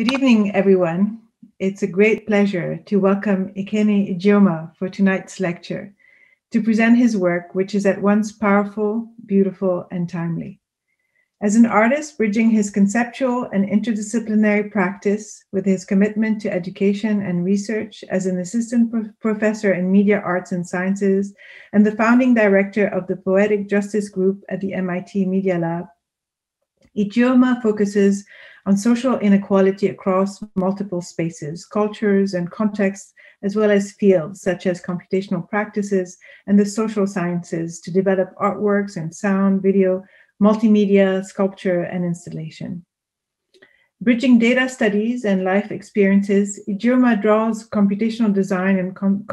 Good evening, everyone. It's a great pleasure to welcome Ekene Ijeoma for tonight's lecture to present his work, which is at once powerful, beautiful, and timely. As an artist, bridging his conceptual and interdisciplinary practice with his commitment to education and research as an assistant pro- professor in media arts and sciences and the founding director of the Poetic Justice Group at the MIT Media Lab, Ijeoma focuses on social inequality across multiple spaces, cultures, and contexts, as well as fields such as computational practices and the social sciences to develop artworks and sound, video, multimedia, sculpture, and installation. Bridging data studies and life experiences, Ijeoma draws computational design and, com-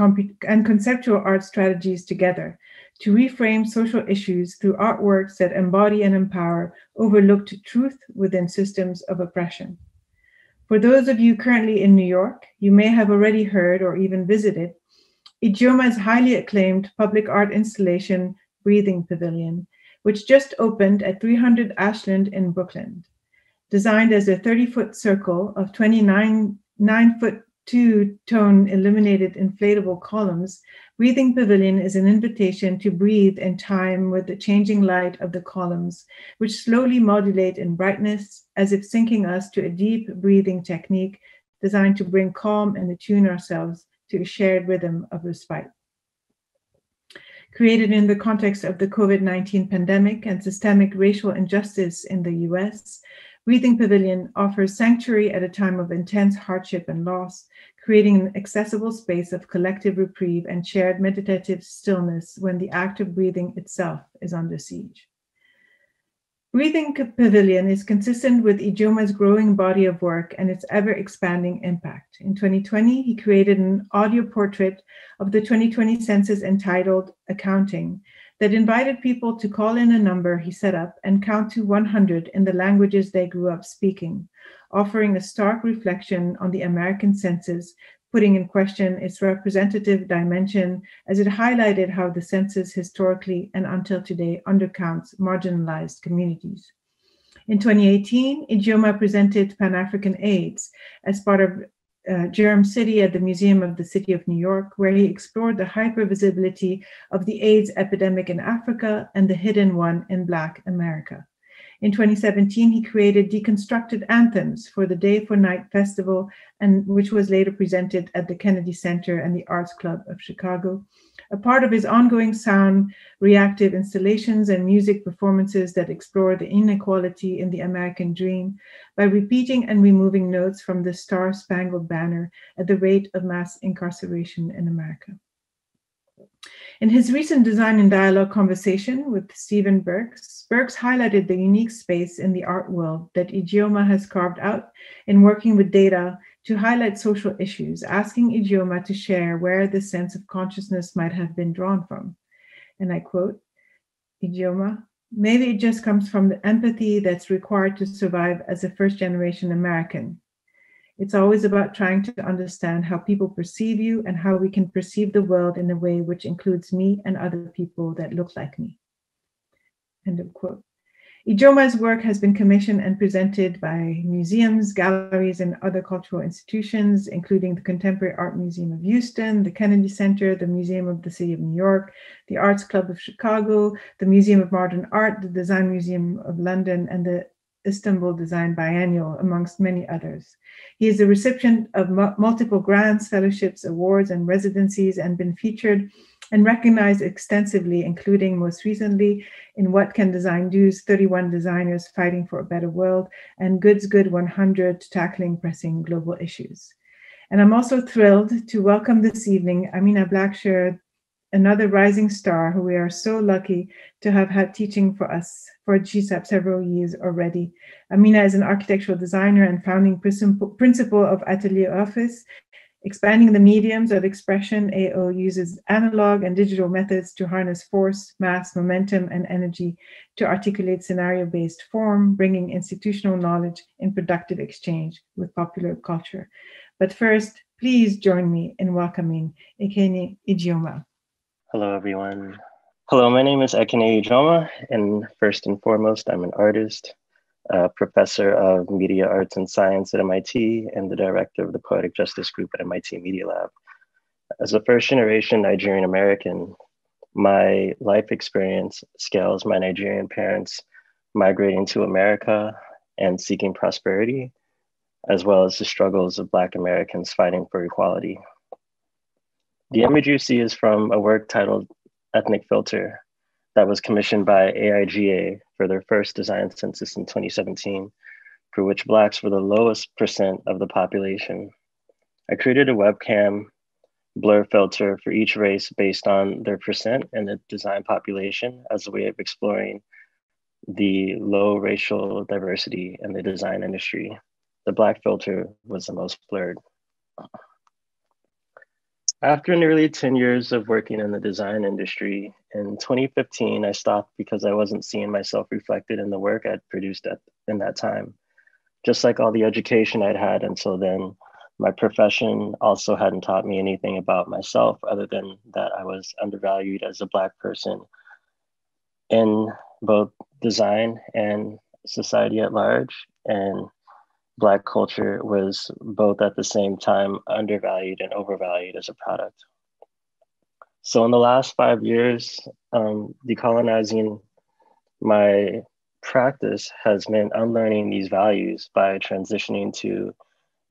and conceptual art strategies together to reframe social issues through artworks that embody and empower overlooked truth within systems of oppression. For those of you currently in New York, you may have already heard or even visited Ijeoma's highly acclaimed public art installation, Breathing Pavilion, which just opened at 300 Ashland in Brooklyn. Designed as a 30 foot circle of 29 9 foot 2 tone illuminated inflatable columns, Breathing Pavilion is an invitation to breathe in time with the changing light of the columns, which slowly modulate in brightness as if syncing us to a deep breathing technique designed to bring calm and attune ourselves to a shared rhythm of respite. Created in the context of the COVID 19 pandemic and systemic racial injustice in the US, Breathing Pavilion offers sanctuary at a time of intense hardship and loss, creating an accessible space of collective reprieve and shared meditative stillness when the act of breathing itself is under siege. Breathing Pavilion is consistent with Ijeoma's growing body of work and its ever expanding impact. In 2020, he created an audio portrait of the 2020 census entitled A Counting that invited people to call in a number he set up and count to 100 in the languages they grew up speaking, offering a stark reflection on the American census putting in question its representative dimension as it highlighted how the census historically and until today undercounts marginalized communities. In 2018, Ijeoma presented Pan African AIDS as part of uh, City at the Museum of the City of New York, where he explored the hypervisibility of the AIDS epidemic in Africa and the hidden one in Black America. In 2017, he created deconstructed anthems for the Day for Night Festival, and which was later presented at the Kennedy Center and the Arts Club of Chicago. A part of his ongoing sound reactive installations and music performances that explore the inequality in the American dream by repeating and removing notes from the Star Spangled Banner at the rate of mass incarceration in America. In his recent Design and Dialogue conversation with Stephen Burks, Burks highlighted the unique space in the art world that Ijeoma has carved out in working with data to highlight social issues, asking Ijeoma to share where the sense of consciousness might have been drawn from. And I quote, Ijeoma, maybe it just comes from the empathy that's required to survive as a first generation American, it's always about trying to understand how people perceive you and how we can perceive the world in a way which includes me and other people that look like me. End of quote. Ijeoma's work has been commissioned and presented by museums, galleries, and other cultural institutions, including the Contemporary Art Museum of Houston, the Kennedy Center, the Museum of the City of New York, the Arts Club of Chicago, the Museum of Modern Art, the Design Museum of London, and the Istanbul Design Biennial, amongst many others. He is the recipient of multiple grants, fellowships, awards, and residencies, and been featured and recognized extensively, including most recently in What Can Design Do's 31 Designers Fighting for a Better World and Good's Good 100 Tackling Pressing Global Issues. And I'm also thrilled to welcome this evening Amina Blacksher, another rising star who we are so lucky to have had teaching for us for GSAPP several years already. Amina is an architectural designer and founding principal of Atelier Office. Expanding the mediums of expression, AO uses analog and digital methods to harness force, mass, momentum, and energy to articulate scenario based form, bringing institutional knowledge in productive exchange with popular culture. But first, please join me in welcoming Ekene Ijeoma. Hello, everyone. Hello, my name is Ekene Ijeoma, and first and foremost, I'm an artist. a professor of media arts and science at MIT, and the director of the Poetic Justice Group at MIT Media Lab. As a first generation Nigerian American, my life experience scales my Nigerian parents migrating to America and seeking prosperity, as well as the struggles of Black Americans fighting for equality. The image you see is from a work titled Ethnic Filter that was commissioned by AIGA for their first design census in 2017, for which Blacks were the lowest percent of the population. I created a webcam blur filter for each race based on their percent and the design population as a way of exploring the low racial diversity in the design industry. The black filter was the most blurred. After nearly 10 years of working in the design industry, in 2015, I stopped because I wasn't seeing myself reflected in the work I'd produced at, in that time. Just like all the education I'd had until then, my profession also hadn't taught me anything about myself other than that I was undervalued as a Black person in both design and society at large. And Black culture was both at the same time undervalued and overvalued as a product. So, in the last five years, um, decolonizing my practice has meant unlearning these values by transitioning to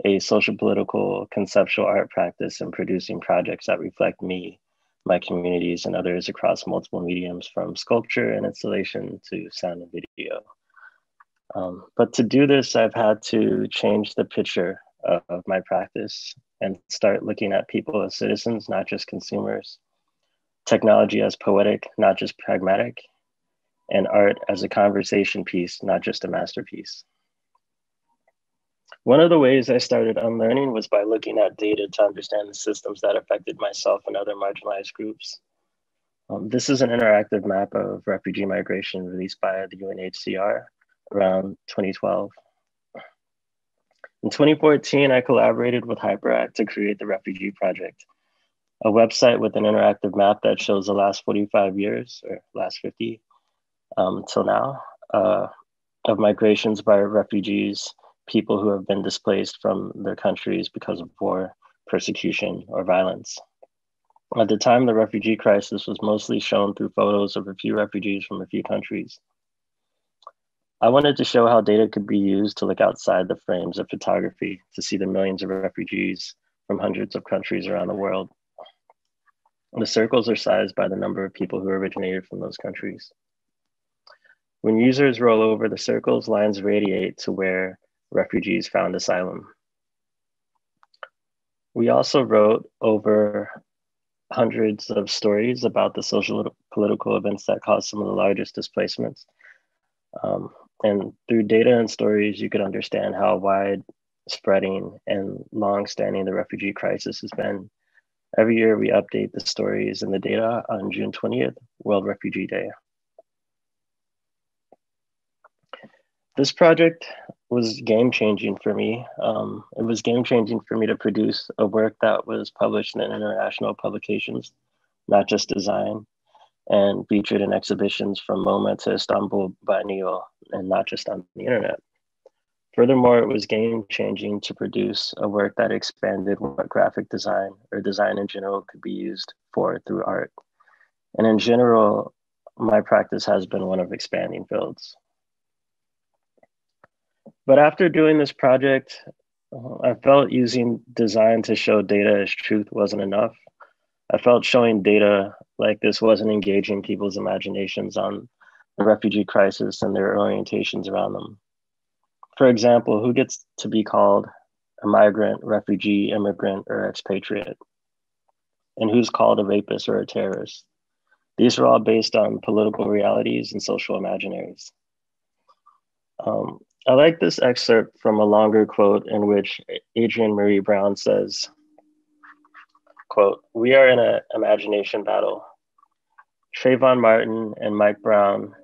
a social political conceptual art practice and producing projects that reflect me, my communities, and others across multiple mediums from sculpture and installation to sound and video. Um, but to do this, I've had to change the picture of, of my practice and start looking at people as citizens, not just consumers, technology as poetic, not just pragmatic, and art as a conversation piece, not just a masterpiece. One of the ways I started unlearning was by looking at data to understand the systems that affected myself and other marginalized groups. Um, this is an interactive map of refugee migration released by the UNHCR around 2012. In 2014, I collaborated with Hyperakt to create the Refugee Project, a website with an interactive map that shows the last 45 years or last 50 um, till now uh, of migrations by refugees, people who have been displaced from their countries because of war, persecution, or violence. At the time, the refugee crisis was mostly shown through photos of a few refugees from a few countries. I wanted to show how data could be used to look outside the frames of photography to see the millions of refugees from hundreds of countries around the world. The circles are sized by the number of people who originated from those countries. When users roll over the circles, lines radiate to where refugees found asylum. We also wrote over hundreds of stories about the social political events that caused some of the largest displacements. Um, and through data and stories, you could understand how wide spreading and long-standing the refugee crisis has been. Every year we update the stories and the data on June 20th, World Refugee Day. This project was game changing for me. Um, it was game changing for me to produce a work that was published in international publications, not just design and featured in exhibitions from MoMA to Istanbul Biennial, and not just on the internet. Furthermore, it was game changing to produce a work that expanded what graphic design or design in general could be used for through art. And in general, my practice has been one of expanding fields. But after doing this project, I felt using design to show data as truth wasn't enough. I felt showing data like this wasn't engaging people's imaginations on the refugee crisis and their orientations around them. For example, who gets to be called a migrant, refugee, immigrant, or expatriate? And who's called a rapist or a terrorist? These are all based on political realities and social imaginaries. Um, I like this excerpt from a longer quote in which Adrienne Maree Brown says, quote, we are in an imagination battle. Trayvon Martin and Mike Brown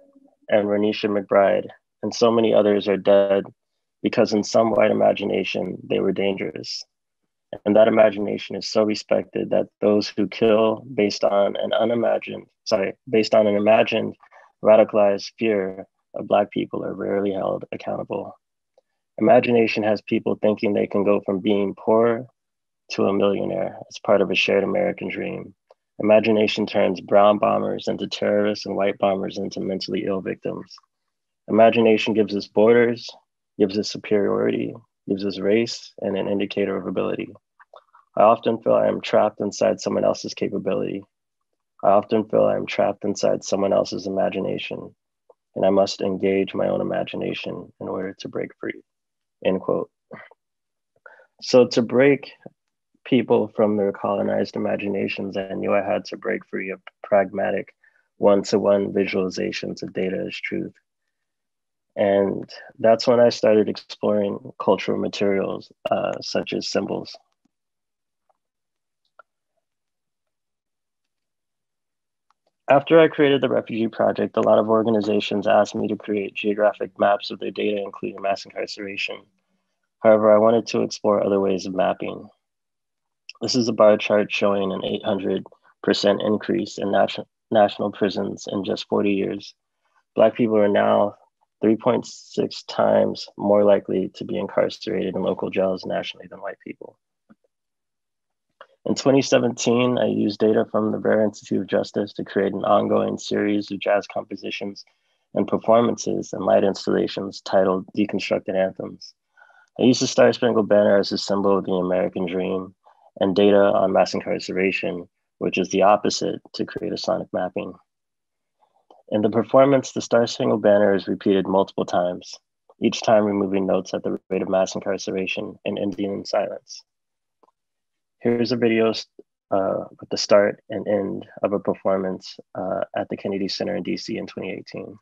and Renisha McBride and so many others are dead because in some white imagination, they were dangerous. And that imagination is so respected that those who kill based on an unimagined, sorry, based on an imagined radicalized fear of Black people are rarely held accountable. Imagination has people thinking they can go from being poor to a millionaire as part of a shared American dream. Imagination turns brown bombers into terrorists and white bombers into mentally ill victims. Imagination gives us borders, gives us superiority, gives us race, and an indicator of ability. I often feel I am trapped inside someone else's capability. I often feel I am trapped inside someone else's imagination, and I must engage my own imagination in order to break free. End quote. So to break people from their colonized imaginations, I knew I had to break free of pragmatic one-to-one visualizations of data as truth. And that's when I started exploring cultural materials uh, such as symbols. After I created the Refugee Project, a lot of organizations asked me to create geographic maps of their data, including mass incarceration. However, I wanted to explore other ways of mapping. This is a bar chart showing an 800% increase in nat- national prisons in just 40 years. Black people are now 3.6 times more likely to be incarcerated in local jails nationally than white people. In 2017, I used data from the Vera Institute of Justice to create an ongoing series of jazz compositions and performances and light installations titled Deconstructed Anthems. I used the Star Spangled Banner as a symbol of the American dream and data on mass incarceration, which is the opposite, to create a sonic mapping. In the performance, the Star Spangled Banner is repeated multiple times, each time removing notes at the rate of mass incarceration and ending in silence. Here's a video uh, with the start and end of a performance uh, at the Kennedy Center in DC in 2018.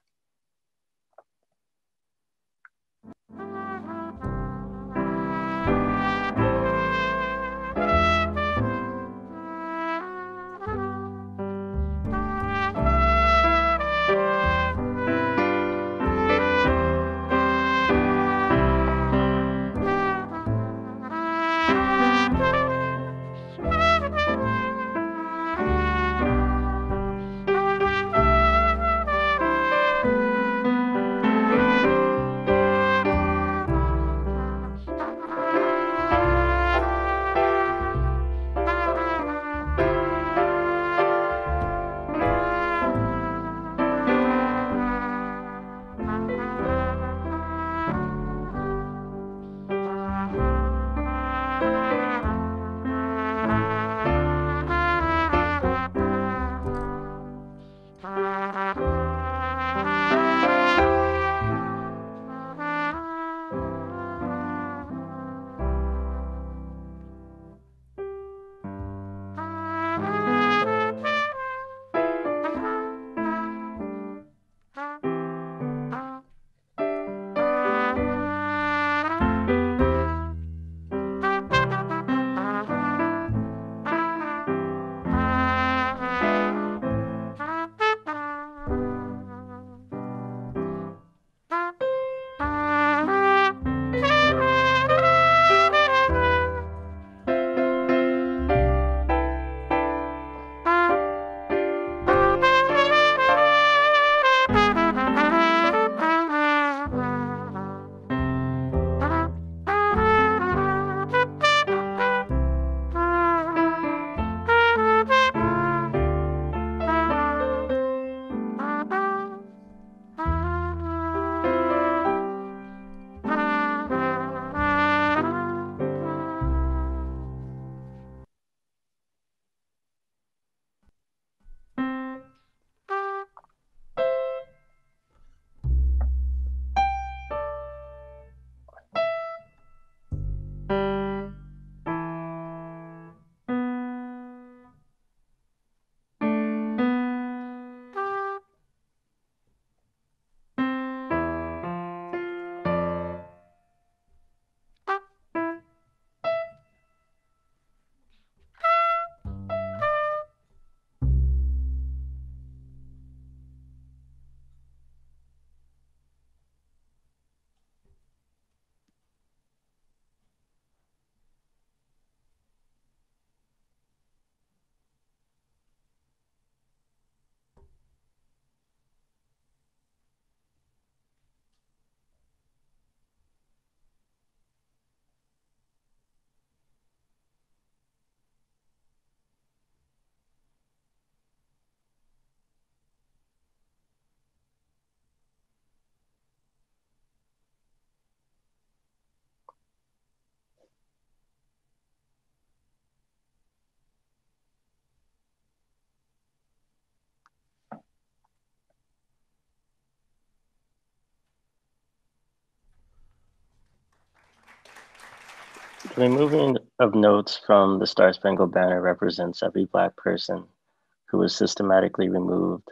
Removing of notes from the Star Spangled Banner represents every Black person who was systematically removed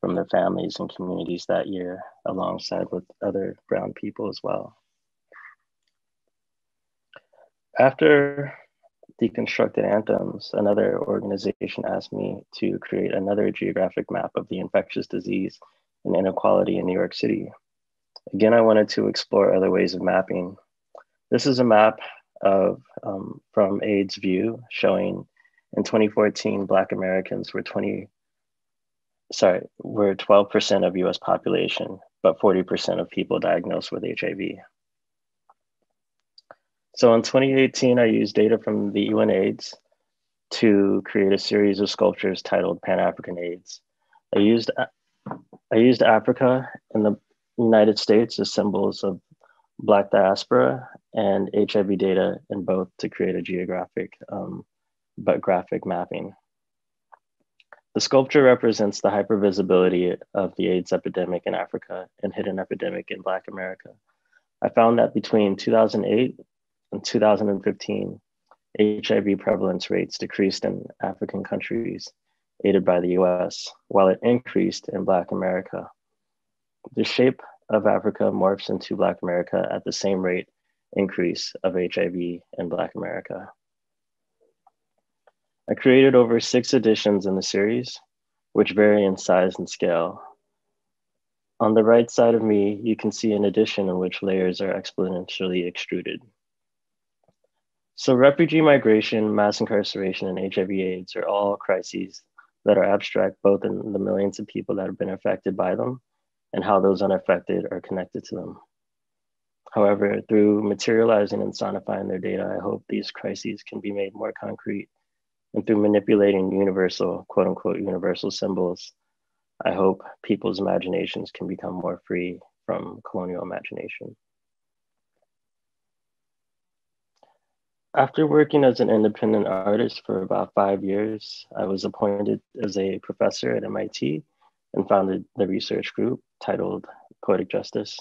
from their families and communities that year, alongside with other Brown people as well. After Deconstructed Anthems, another organization asked me to create another geographic map of the infectious disease and inequality in New York City. Again, I wanted to explore other ways of mapping. This is a map of um, from AIDSVu showing in 2014, Black Americans were 20, sorry, were 12% of US population, but 40% of people diagnosed with HIV. So in 2018, I used data from the UNAIDS to create a series of sculptures titled Pan-African AIDS. I used, I used Africa and the United States as symbols of Black diaspora and HIV data in both to create a geographic um, but graphic mapping. The sculpture represents the hypervisibility of the AIDS epidemic in Africa and hidden epidemic in Black America. I found that between 2008 and 2015, HIV prevalence rates decreased in African countries aided by the US, while it increased in Black America. The shape of Africa morphs into Black America at the same rate increase of HIV in Black America. I created over six editions in the series, which vary in size and scale. On the right side of me, you can see an edition in which layers are exponentially extruded. So refugee migration, mass incarceration, and HIV AIDS are all crises that are abstract both in the millions of people that have been affected by them and how those unaffected are connected to them. However, through materializing and sonifying their data, I hope these crises can be made more concrete and through manipulating universal, quote unquote, universal symbols, I hope people's imaginations can become more free from colonial imagination. After working as an independent artist for about five years, I was appointed as a professor at MIT and founded the research group titled Poetic Justice.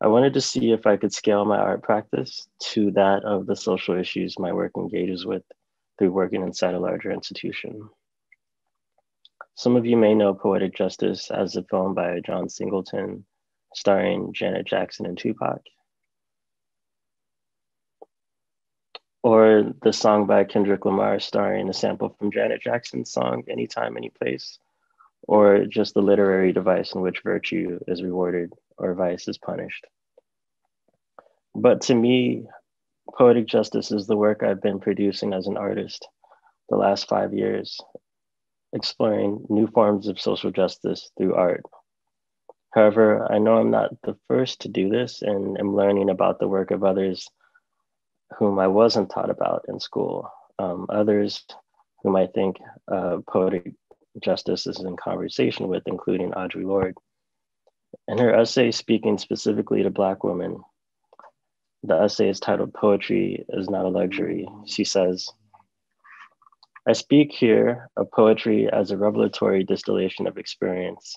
I wanted to see if I could scale my art practice to that of the social issues my work engages with through working inside a larger institution. Some of you may know Poetic Justice as a film by John Singleton, starring Janet Jackson and Tupac. Or the song by Kendrick Lamar starring a sample from Janet Jackson's song, Anytime, Anyplace. Or just the literary device in which virtue is rewarded or vice is punished. But to me, Poetic Justice is the work I've been producing as an artist the last five years, exploring new forms of social justice through art. However, I know I'm not the first to do this and am learning about the work of others whom I wasn't taught about in school, um, others whom I think uh, poetic justice is in conversation with, including Audre Lorde. In her essay speaking specifically to Black women, the essay is titled Poetry is Not a Luxury. She says, I speak here of poetry as a revelatory distillation of experience,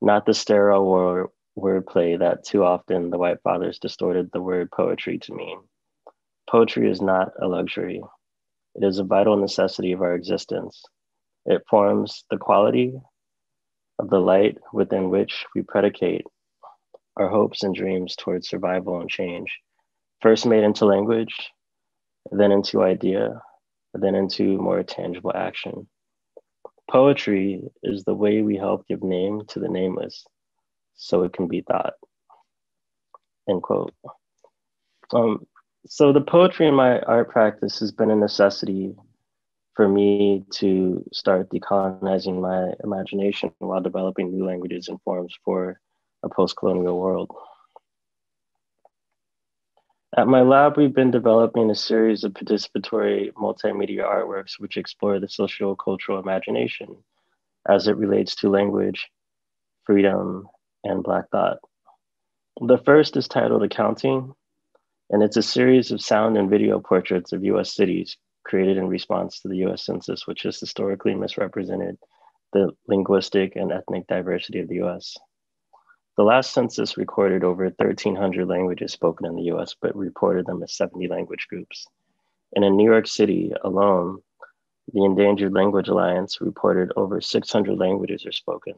not the sterile word, wordplay that too often the white fathers distorted the word poetry to mean. Poetry is not a luxury. It is a vital necessity of our existence. It forms the quality of the light within which we predicate our hopes and dreams towards survival and change first made into language, then into idea, then into more tangible action. Poetry is the way we help give name to the nameless so it can be thought. End quote. Um, so the poetry in my art practice has been a necessity for me to start decolonizing my imagination while developing new languages and forms for a post-colonial world. At my lab, we've been developing a series of participatory multimedia artworks which explore the social cultural imagination as it relates to language, freedom, and Black thought. The first is titled A Counting, and it's a series of sound and video portraits of US cities created in response to the US Census, which has historically misrepresented the linguistic and ethnic diversity of the US. The last census recorded over 1,300 languages spoken in the US, but reported them as 70 language groups. And in New York City alone, the Endangered Language Alliance reported over 600 languages are spoken.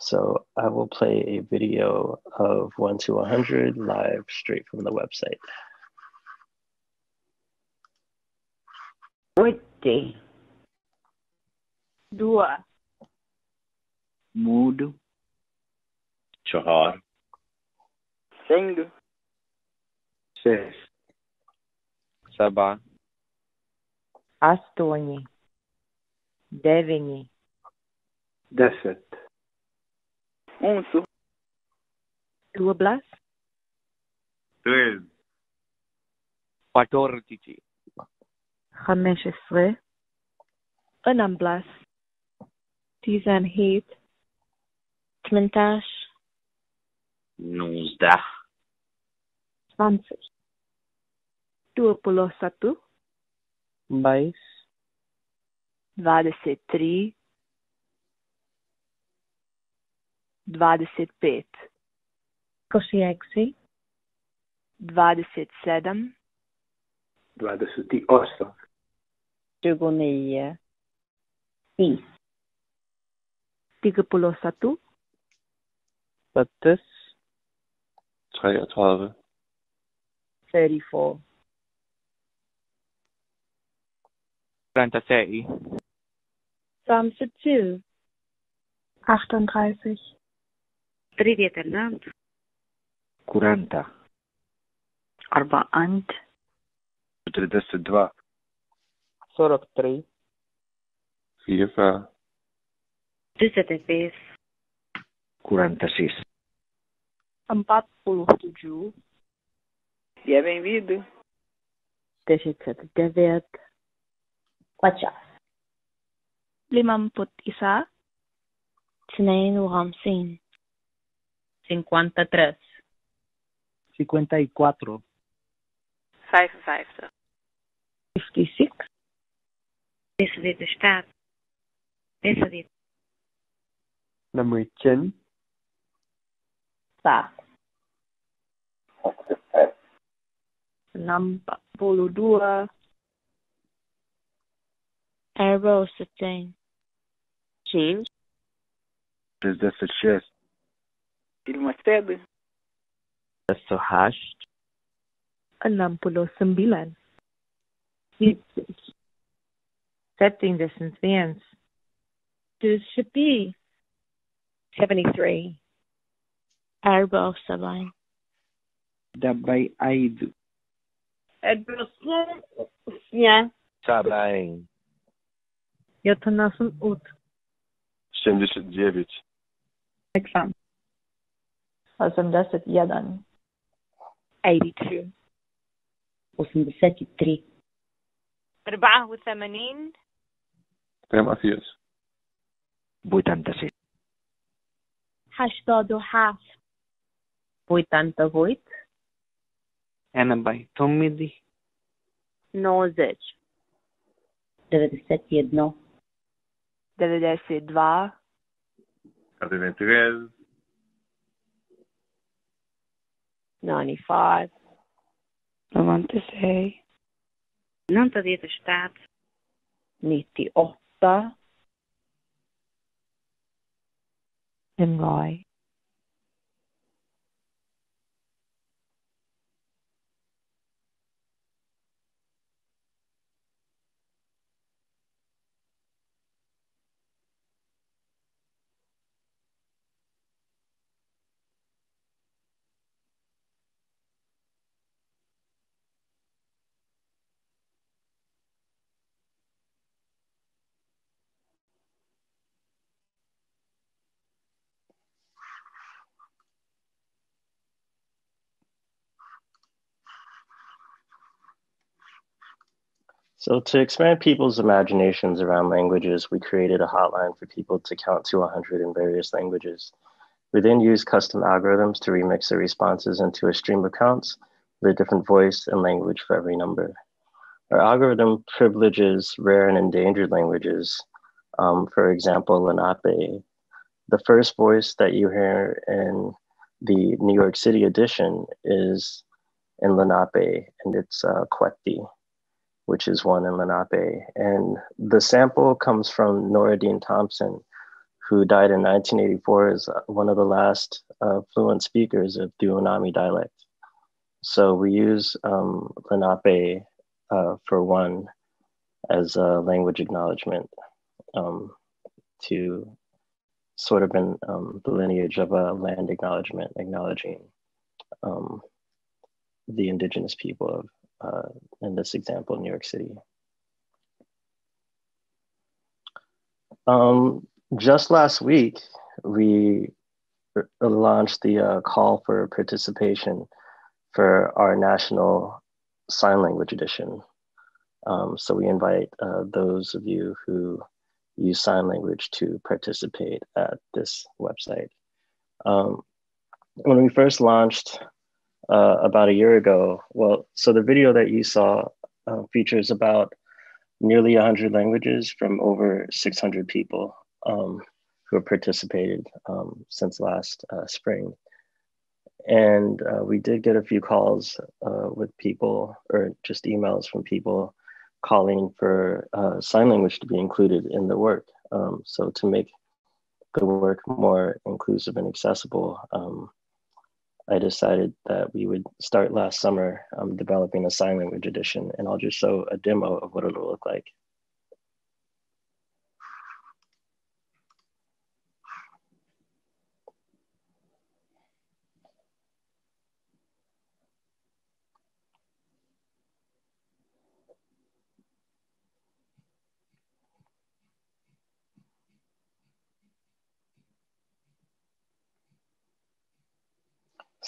So I will play a video of 1 to 100 live straight from the website. Oite. Dua. Mudo. Chahar. Sendo. Seis. Sabá. Astoņi. Deviņi. Desmit. Unsu. Doblas. Trīs. Patortiķi. 15 18 تيزان هيت 18 20 21 22 23 25 26 27 28 tjugonio, tio. Tiga puluh satu. Satus. Dreieinhalb. Thirty-four. Trentasei. Samsitzil. Achtunddreißig. Trivieterland. Kuranta. Arbaant. Тридесет. сорок три. FIFA. quarenta Kurantasi. Empat puluh tujuh. Dia bem-vindo. Deset devet. Quatsa. Limamput isa. Sinain u hamsin. Cinquenta tres. Cinquenta y cuatro. Five, five, sir. Fifty six. Pensa do Estado. Pensa dito. Number 10. Sa. Number puluh dua. Arrow setain. Shield. 16. Ilmastebe. Sohasht. 69. accepting this in advance. This should be 73. Arba Sabai. Dabai Aidu. Adbusum Usnya. Sabai. Yotanasum Ut. 79. Exam. 81. 82. 83. 84. ثمانية vuitanta-set هشتاد و هفت vuitanta e oito enabai tomidi nozec devedeset jedno devedeset dva ninety five noventa e seis noventa e sete ninety staat. Nittioåtta. Roy. So, to expand people's imaginations around languages, we created a hotline for people to count to 100 in various languages. We then used custom algorithms to remix the responses into a stream of counts with a different voice and language for every number. Our algorithm privileges rare and endangered languages, um, for example, Lenape, the first voice that you hear in the New York City edition is in Lenape, and it's uh, Kwekti, which is one in Lenape. And the sample comes from Nora Dean Thompson, who died in 1984 as one of the last uh, fluent speakers of the Unami dialect. So we use um, Lenape uh, for one as a language acknowledgement um, to sort of in um, the lineage of a land acknowledgement, acknowledging um, the indigenous people of, uh, in this example, New York City. Um, just last week, we launched the uh, call for participation for our national sign language edition. Um, so we invite uh, those of you who use sign language to participate at this website. Um, when we first launched uh, about a year ago, well, so the video that you saw uh, features about nearly 100 languages from over 600 people um, who have participated um, since last uh, spring. And uh, we did get a few calls uh, with people or just emails from people calling for uh, sign language to be included in the work. Um, so to make the work more inclusive and accessible, um, I decided that we would start last summer um, developing a sign language edition, and I'll just show a demo of what it'll look like.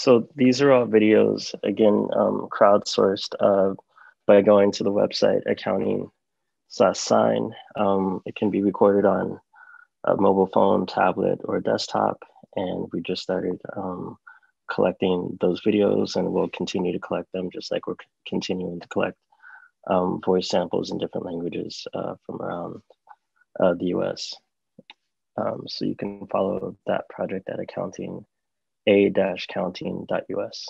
So these are all videos, again, um, crowdsourced uh, by going to the website accounting slash sign. Um, it can be recorded on a mobile phone, tablet, or desktop. And we just started um, collecting those videos and we'll continue to collect them just like we're continuing to collect um, voice samples in different languages uh, from around uh, the US. Um, so you can follow that project at accounting a-counting.us.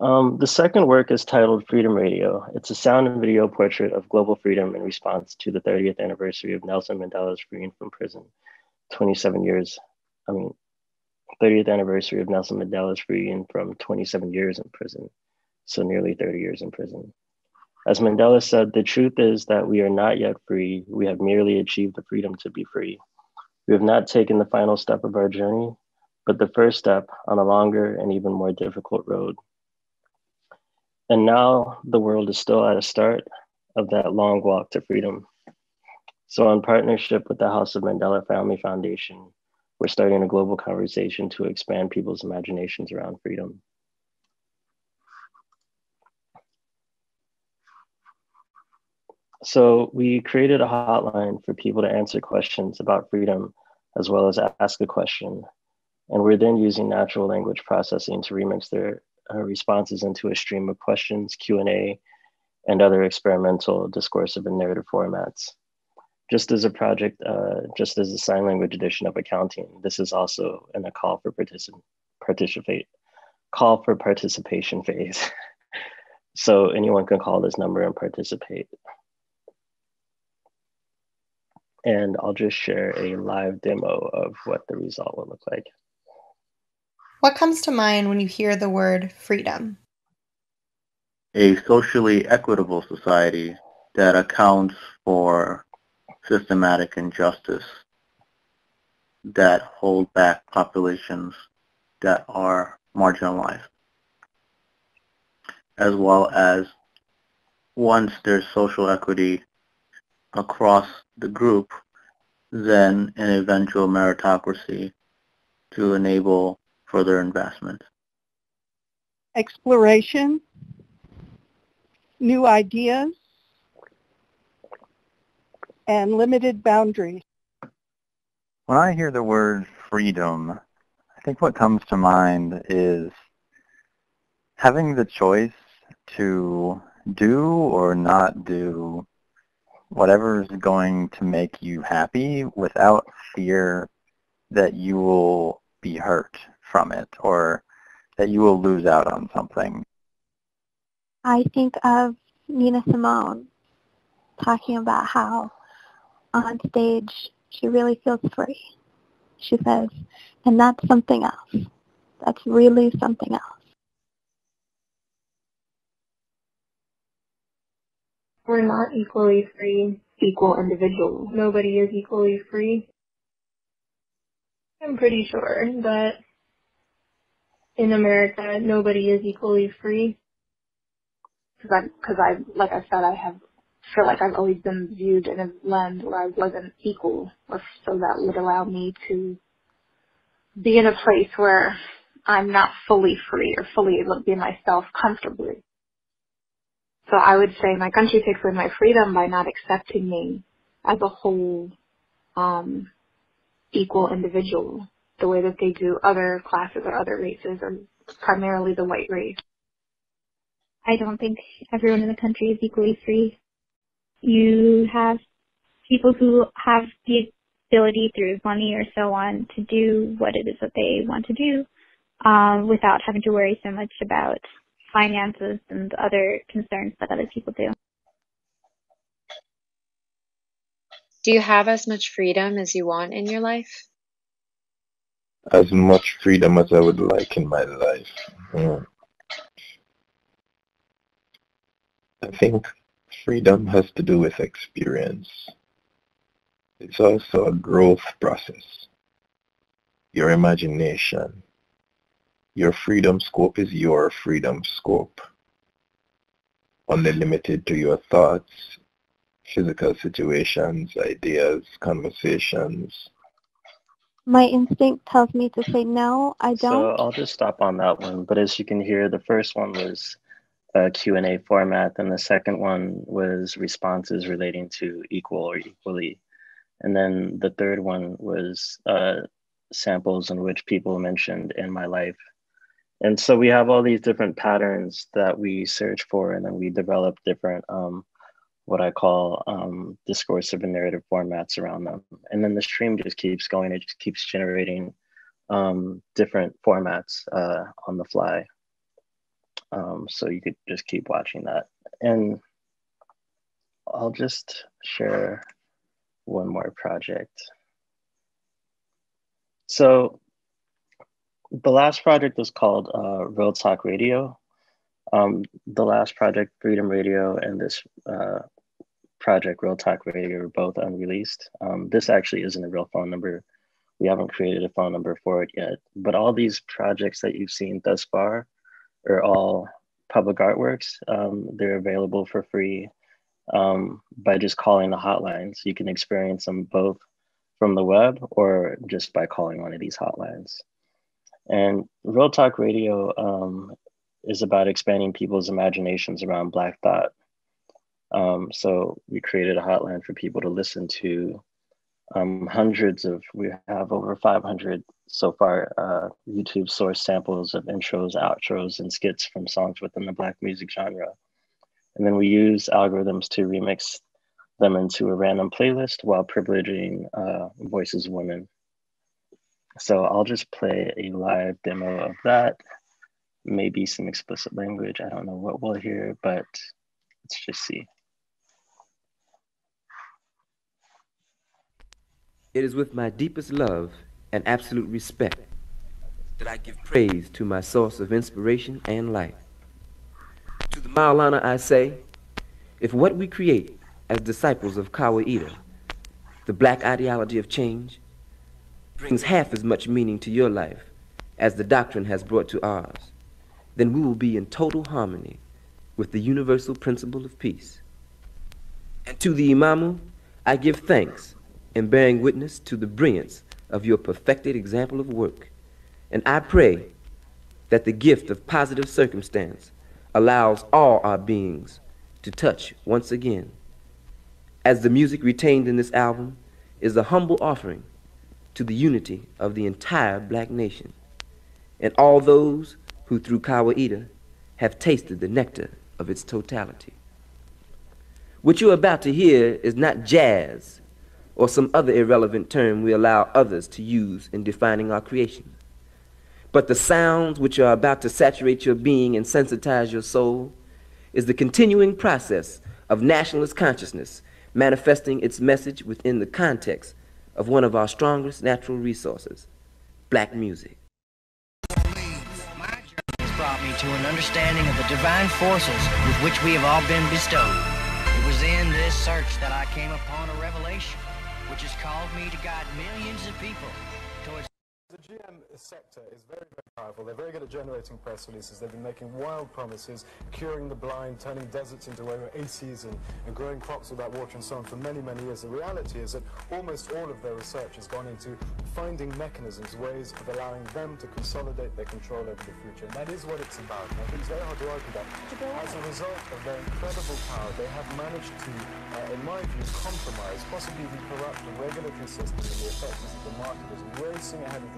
Um, the second work is titled Freedom Radio. It's a sound and video portrait of global freedom in response to the 30th anniversary of Nelson Mandela's freeing from prison. 27 years, I mean, 30th anniversary of Nelson Mandela's freeing from 27 years in prison. So nearly 30 years in prison. As Mandela said, the truth is that we are not yet free. We have merely achieved the freedom to be free. We have not taken the final step of our journey, but the first step on a longer and even more difficult road. And now the world is still at a start of that long walk to freedom. So, in partnership with the House of Mandela Family Foundation, we're starting a global conversation to expand people's imaginations around freedom. So we created a hotline for people to answer questions about freedom as well as ask a question. And we're then using natural language processing to remix their uh, responses into a stream of questions, Q&A, and other experimental discursive and narrative formats. Just as a project, uh, just as a sign language edition of A Counting, this is also in a call for particip- participate, call for participation phase. so anyone can call this number and participate. And I'll just share a live demo of what the result will look like. What comes to mind when you hear the word freedom? A socially equitable society that accounts for systematic injustice that hold back populations that are marginalized, as well as once there's social equity across the group then an eventual meritocracy to enable further investment. Exploration, new ideas, and limited boundaries. When I hear the word freedom, I think what comes to mind is having the choice to do or not do whatever is going to make you happy without fear that you will be hurt from it or that you will lose out on something. I think of Nina Simone talking about how on stage she really feels free. She says, and that's something else. That's really something else. We're not equally free, equal individuals. Nobody is equally free. I'm pretty sure that in America, nobody is equally free. Because I, cause I, like I said, I have feel like I've always been viewed in a lens where I wasn't equal, or so that would allow me to be in a place where I'm not fully free or fully able to be myself comfortably. So I would say my country takes away my freedom by not accepting me as a whole um, equal individual, the way that they do other classes or other races, or primarily the white race. I don't think everyone in the country is equally free. You have people who have the ability through money or so on to do what it is that they want to do um, without having to worry so much about finances and other concerns that other people do. Do you have as much freedom as you want in your life? As much freedom as I would like in my life. Mm. I think freedom has to do with experience. It's also a growth process. Your imagination. Your freedom scope is your freedom scope. Only limited to your thoughts, physical situations, ideas, conversations. My instinct tells me to say no, I don't. So I'll just stop on that one. But as you can hear, the first one was a Q&A format, and the second one was responses relating to equal or equally. And then the third one was uh, samples in which people mentioned in my life. And so we have all these different patterns that we search for, and then we develop different, um, what I call um, discursive and narrative formats around them. And then the stream just keeps going, it just keeps generating um, different formats uh, on the fly. Um, so you could just keep watching that. And I'll just share one more project. So the last project was called uh, Real Talk Radio. Um, the last project, Freedom Radio, and this uh, project, Real Talk Radio, are both unreleased. Um, this actually isn't a real phone number. We haven't created a phone number for it yet. But all these projects that you've seen thus far are all public artworks. Um, they're available for free um, by just calling the hotlines. You can experience them both from the web or just by calling one of these hotlines. And Real Talk Radio um, is about expanding people's imaginations around Black thought. Um, so we created a hotline for people to listen to um, hundreds of, we have over 500 so far uh, YouTube source samples of intros, outros, and skits from songs within the Black music genre. And then we use algorithms to remix them into a random playlist while privileging uh, voices of women. So I'll just play a live demo of that. Maybe some explicit language. I don't know what we'll hear, but let's just see. It is with my deepest love and absolute respect that I give praise to my source of inspiration and light. To the Maulana I say, if what we create as disciples of Kawaida, the black ideology of change, brings half as much meaning to your life as the doctrine has brought to ours, then we will be in total harmony with the universal principle of peace. And to the Imamu, I give thanks in bearing witness to the brilliance of your perfected example of work. And I pray that the gift of positive circumstance allows all our beings to touch once again. As the music retained in this album is a humble offering to the unity of the entire black nation and all those who through Kawaida have tasted the nectar of its totality. What you're about to hear is not jazz or some other irrelevant term we allow others to use in defining our creation. But the sounds which are about to saturate your being and sensitize your soul is the continuing process of nationalist consciousness manifesting its message within the context of one of our strongest natural resources, black music. My journey has brought me to an understanding of the divine forces with which we have all been bestowed. It was in this search that I came upon a revelation, which has called me to guide millions of people towards The GM sector is very, very powerful. They're very good at generating press releases. They've been making wild promises, curing the blind, turning deserts into oases, and, and growing crops without water and so on for many, many years. The reality is that almost all of their research has gone into finding mechanisms, ways of allowing them to consolidate their control over the future. And that is what it's about. And I think it's very hard to argue that. As a result of their incredible power, they have managed to, uh, in my view, compromise, possibly even corrupt the regulatory system and the effectiveness of the market is racing ahead of the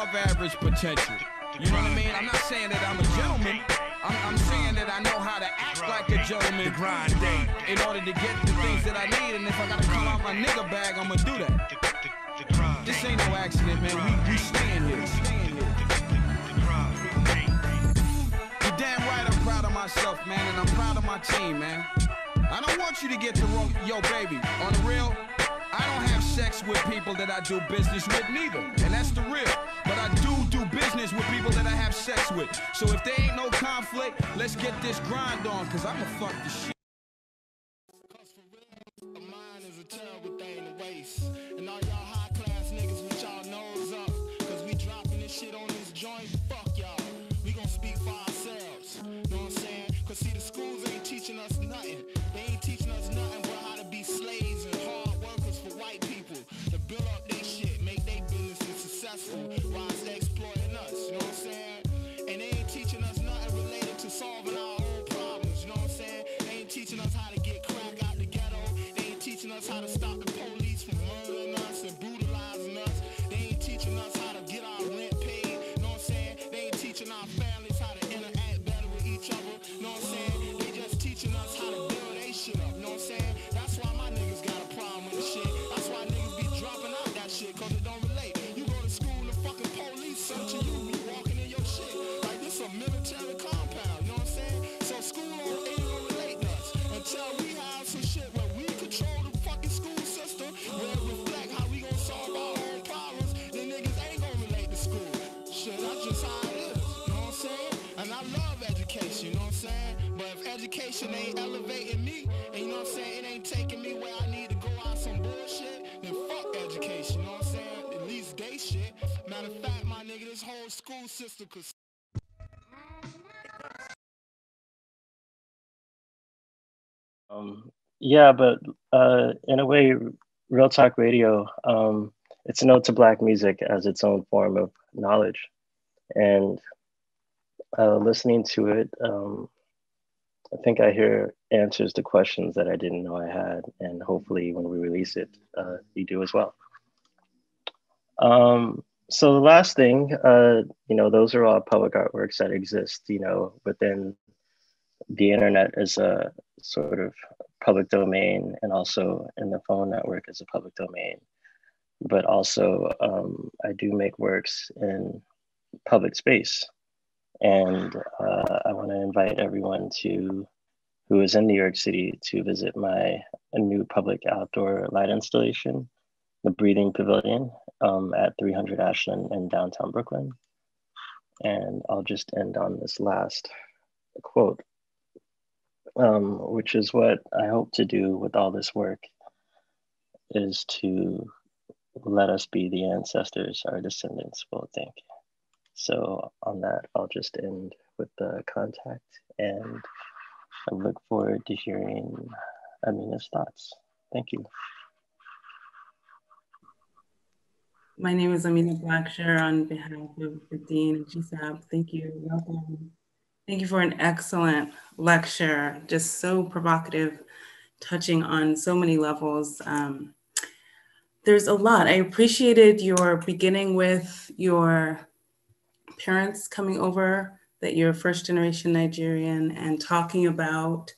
Average nigga with above average potential. You know what I mean? I'm not saying that I'm a gentleman. I'm, I'm saying that I know how to act like a gentleman. Grind day. In order to get the things that I need, and if I gotta come out my nigga bag, I'ma do that. This ain't no accident, man. We, we stand here. You're damn right I'm proud of myself, man, and I'm proud of my team, man. I don't want you to get the wrong, yo, baby. On the real, I don't have sex with people that I do business with neither, and that's the real. But I do do business with people that I have sex with. So if there ain't no conflict, let's get this grind on, cause I'ma fuck the shit. Could Um, yeah, but uh, in a way, Real Talk Radio, um, it's ode to Black music as its own form of knowledge. And uh, listening to it, um, I think I hear answers to questions that I didn't know I had. And hopefully, when we release it, uh, you do as well. Um, so the last thing, uh, you know, those are all public artworks that exist, you know, within the internet as a sort of public domain and also in the phone network as a public domain. But also, um, I do make works in public space. And uh, I want to invite everyone to who is in New York City to visit my new public outdoor light installation, the Breathing Pavilion um, at 300 Ashland in downtown Brooklyn. And I'll just end on this last quote um, which is what I hope to do with all this work, is to let us be the ancestors our descendants will think. So on that, I'll just end with the contact and I look forward to hearing Amina's thoughts. thank you. My name is Amina Blacksher on behalf of the Dean of GSAPP. Thank you. Welcome. Thank you for an excellent lecture, just so provocative, touching on so many levels. Um, there's a lot. I appreciated your beginning with your parents coming over, that you're first generation Nigerian, and talking about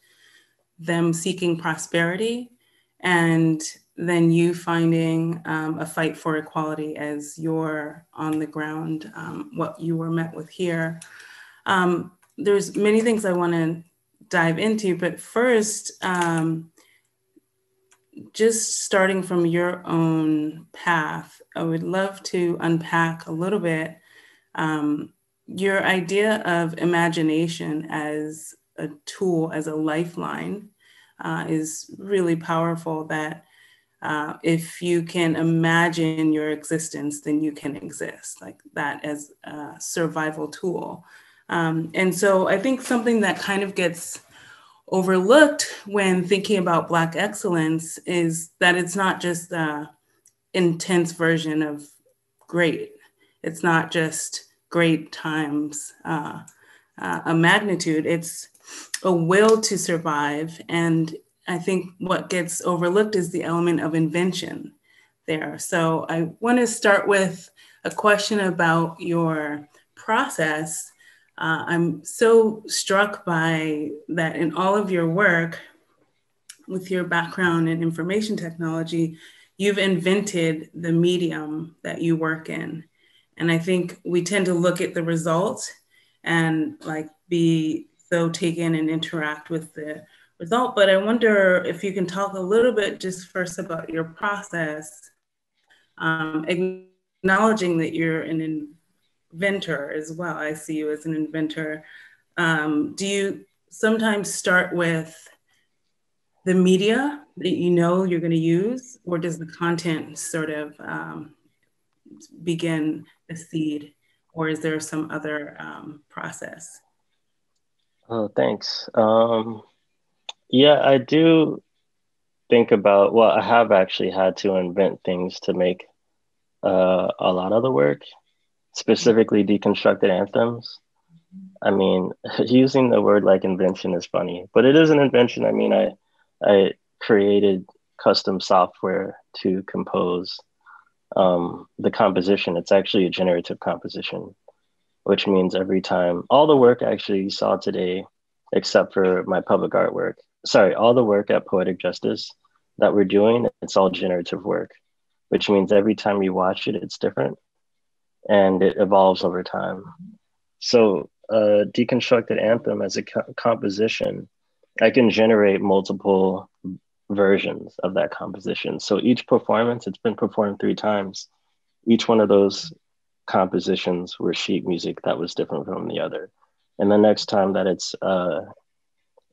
them seeking prosperity and then you finding um, a fight for equality as your on the ground, um, what you were met with here. Um, there's many things I want to dive into, but first, um, just starting from your own path, I would love to unpack a little bit um, your idea of imagination as a tool, as a lifeline, uh, is really powerful. That uh, if you can imagine your existence, then you can exist, like that as a survival tool. Um, and so I think something that kind of gets overlooked when thinking about Black excellence is that it's not just the intense version of great. It's not just great times uh, uh, a magnitude. It's a will to survive. And I think what gets overlooked is the element of invention there. So I want to start with a question about your process uh, I'm so struck by that in all of your work, with your background in information technology, you've invented the medium that you work in. And I think we tend to look at the results and like be so taken and interact with the result. But I wonder if you can talk a little bit just first about your process, um, acknowledging that you're an inventor as well. I see you as an inventor. Um, do you sometimes start with the media that you know you're going to use, or does the content sort of um, begin the seed, or is there some other um, process? Oh, thanks. Um, yeah, I do think about, well, I have actually had to invent things to make uh, a lot of the work specifically deconstructed anthems. I mean, using the word like invention is funny, but it is an invention. I mean, I I created custom software to compose um, the composition. It's actually a generative composition, which means every time all the work I actually you saw today, except for my public artwork, sorry, all the work at Poetic Justice that we're doing, it's all generative work, which means every time you watch it, it's different and it evolves over time. So, a deconstructed anthem as a co- composition, I can generate multiple versions of that composition. So, each performance, it's been performed three times. Each one of those compositions were sheet music that was different from the other. And the next time that it's uh,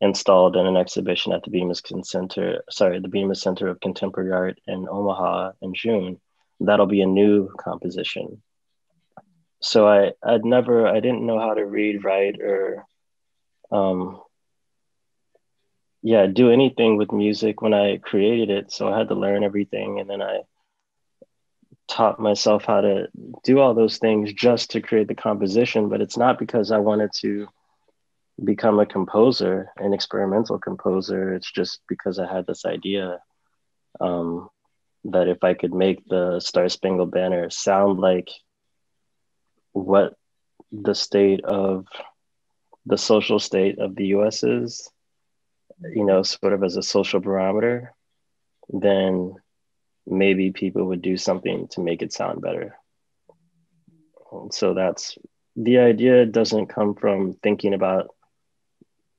installed in an exhibition at the Bemis Center, sorry, the Bemis Center of Contemporary Art in Omaha in June, that'll be a new composition so I I'd never I didn't know how to read, write, or um, yeah, do anything with music when I created it. So I had to learn everything, and then I taught myself how to do all those things just to create the composition. But it's not because I wanted to become a composer, an experimental composer. It's just because I had this idea um, that if I could make the Star Spangled Banner sound like what the state of the social state of the US is, you know, sort of as a social barometer, then maybe people would do something to make it sound better. So that's the idea doesn't come from thinking about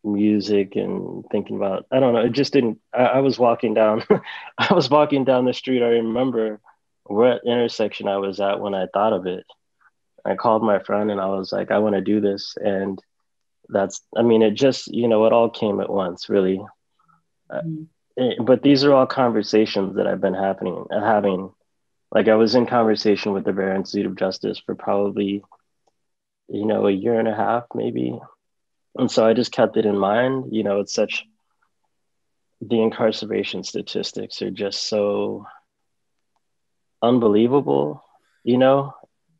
music and thinking about I don't know, it just didn't I, I was walking down I was walking down the street. I remember what intersection I was at when I thought of it I called my friend and I was like, I want to do this. And that's, I mean, it just, you know, it all came at once, really. Mm-hmm. Uh, but these are all conversations that I've been happening, having. Like I was in conversation with the Vera Institute of Justice for probably, you know, a year and a half, maybe. And so I just kept it in mind. You know, it's such the incarceration statistics are just so unbelievable. You know,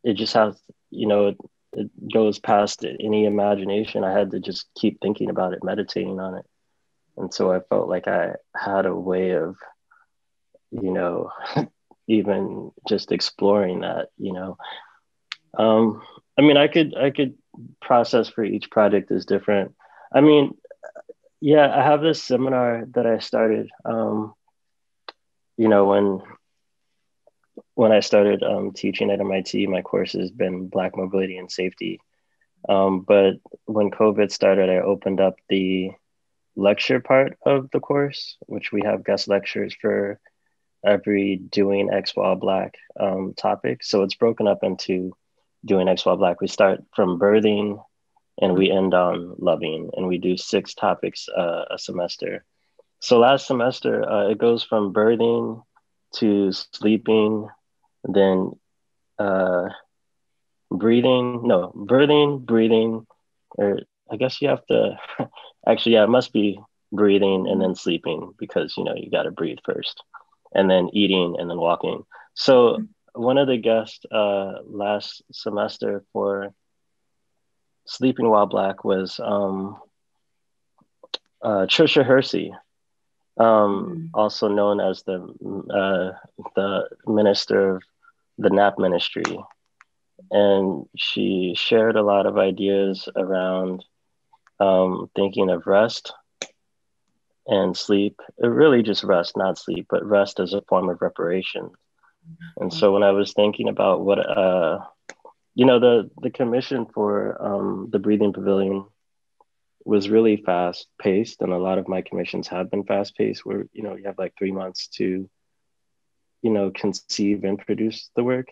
it just has, you know, it, it goes past any imagination. I had to just keep thinking about it, meditating on it. And so I felt like I had a way of, you know, even just exploring that, you know. Um, I mean, I could I could process for each project is different. I mean, yeah, I have this seminar that I started. Um, you know, when when I started um, teaching at MIT, my course has been Black Mobility and Safety. Um, but when COVID started, I opened up the lecture part of the course, which we have guest lectures for every doing X while Black um, topic. So it's broken up into doing X while Black. We start from birthing and we end on loving, and we do six topics uh, a semester. So last semester, uh, it goes from birthing to sleeping, then uh, breathing, no, birthing, breathing, or I guess you have to, actually, yeah, it must be breathing and then sleeping because, you know, you got to breathe first, and then eating and then walking. So one of the guests uh, last semester for Sleeping While Black was um, uh, Tricia Hersey, um, also known as the uh, the minister of the NAP ministry, and she shared a lot of ideas around um, thinking of rest and sleep. Really just rest, not sleep, but rest as a form of reparation. And so when I was thinking about what uh, you know the the commission for um, the breathing pavilion was really fast paced and a lot of my commissions have been fast paced where you know you have like three months to you know conceive and produce the work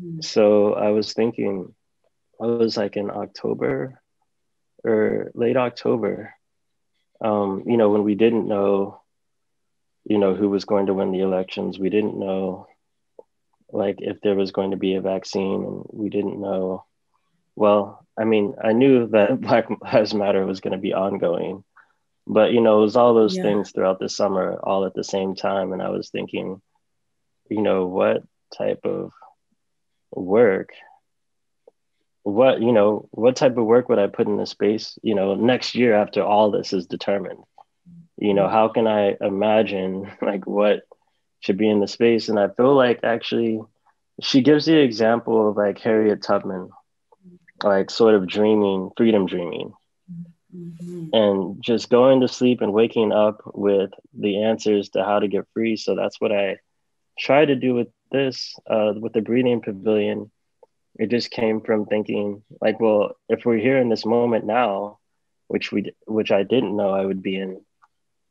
mm-hmm. so i was thinking i was like in october or late october um, you know when we didn't know you know who was going to win the elections we didn't know like if there was going to be a vaccine and we didn't know. Well i mean i knew that black lives matter was going to be ongoing but you know it was all those yeah. things throughout the summer all at the same time and i was thinking you know what type of work? What you know what type of work would i put in the space you know next year after all this is determined? You know mm-hmm. how can i imagine like what should be in the space. And I feel like actually she gives the example of like Harriet Tubman, like sort of dreaming, freedom dreaming. Mm-hmm. And just going to sleep and waking up with the answers to how to get free. So that's what I try to do with this, uh, with the breathing pavilion. It just came from thinking like, well, if we're here in this moment now, which we, which I didn't know I would be in,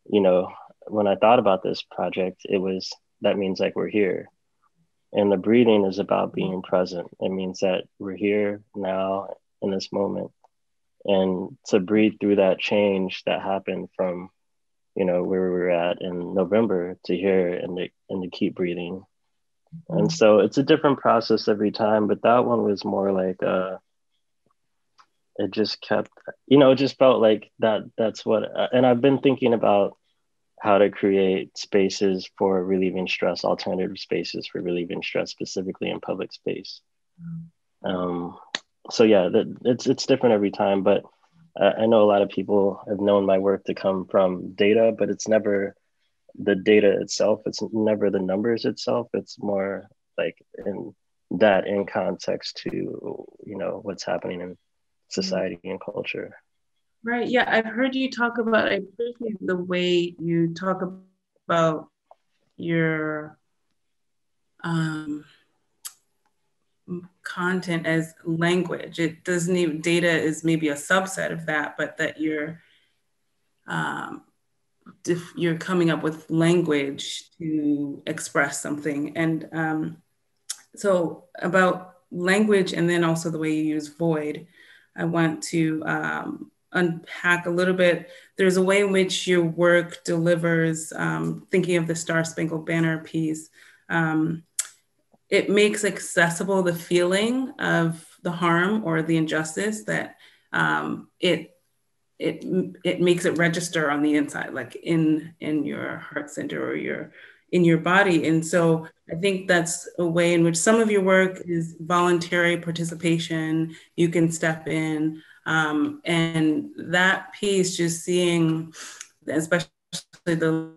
you know, when I thought about this project, it was that means like we're here. And the breathing is about mm-hmm. being present. It means that we're here now in this moment. And to breathe through that change that happened from, you know, where we were at in November to here and to, and to keep breathing. Mm-hmm. And so it's a different process every time, but that one was more like uh it just kept you know it just felt like that that's what uh, and I've been thinking about how to create spaces for relieving stress, alternative spaces for relieving stress, specifically in public space. Um, so yeah, that, it's it's different every time, but uh, I know a lot of people have known my work to come from data, but it's never the data itself. It's never the numbers itself. It's more like in that in context to you know what's happening in society and culture. Right. Yeah, I've heard you talk about. I appreciate the way you talk about your um, content as language. It doesn't even data is maybe a subset of that, but that you're um, you're coming up with language to express something. And um, so about language, and then also the way you use void. I want to um, unpack a little bit. There's a way in which your work delivers, um, thinking of the Star Spangled Banner piece, um, it makes accessible the feeling of the harm or the injustice that um, it it it makes it register on the inside, like in in your heart center or your in your body. And so I think that's a way in which some of your work is voluntary participation. You can step in. Um, and that piece, just seeing, especially the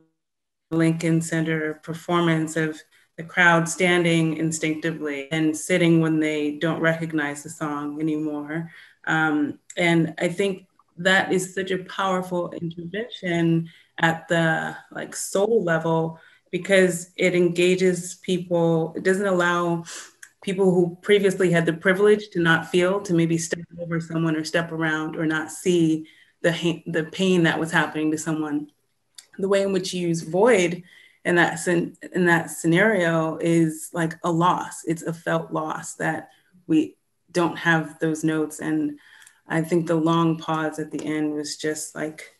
Lincoln Center performance of the crowd standing instinctively and sitting when they don't recognize the song anymore. Um, and I think that is such a powerful intervention at the like soul level because it engages people, it doesn't allow people who previously had the privilege to not feel, to maybe step over someone or step around or not see the, the pain that was happening to someone. The way in which you use void in that, in that scenario is like a loss. It's a felt loss that we don't have those notes. And I think the long pause at the end was just like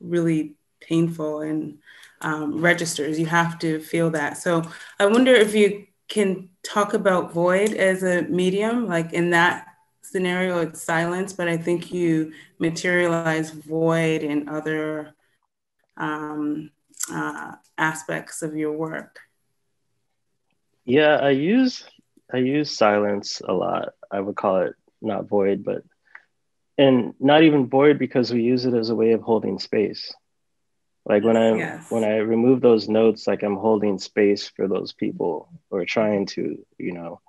really painful and um, registers. You have to feel that. So I wonder if you can talk about void as a medium, like in that scenario, it's silence, but I think you materialize void in other um, uh, aspects of your work. Yeah, I use I use silence a lot. I would call it not void, but and not even void because we use it as a way of holding space like when i yes. when i remove those notes like i'm holding space for those people or trying to you know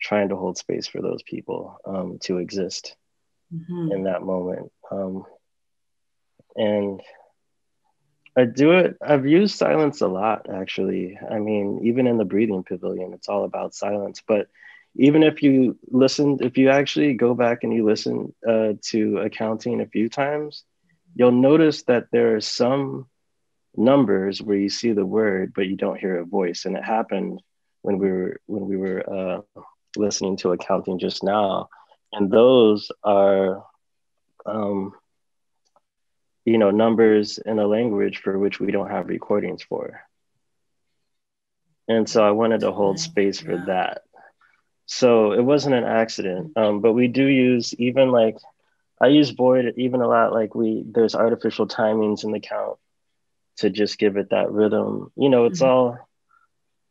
trying to hold space for those people um, to exist mm-hmm. in that moment um, and i do it i've used silence a lot actually i mean even in the breathing pavilion it's all about silence but even if you listen if you actually go back and you listen uh, to A Counting a few times you'll notice that there are some numbers where you see the word but you don't hear a voice. And it happened when we were when we were uh, listening to A Counting just now. And those are um, you know numbers in a language for which we don't have recordings for. And so i wanted to hold space for that. So it wasn't an accident. Um, but we do use even like I use void even a lot. Like we, there's artificial timings in the count to just give it that rhythm. You know, it's mm-hmm. all,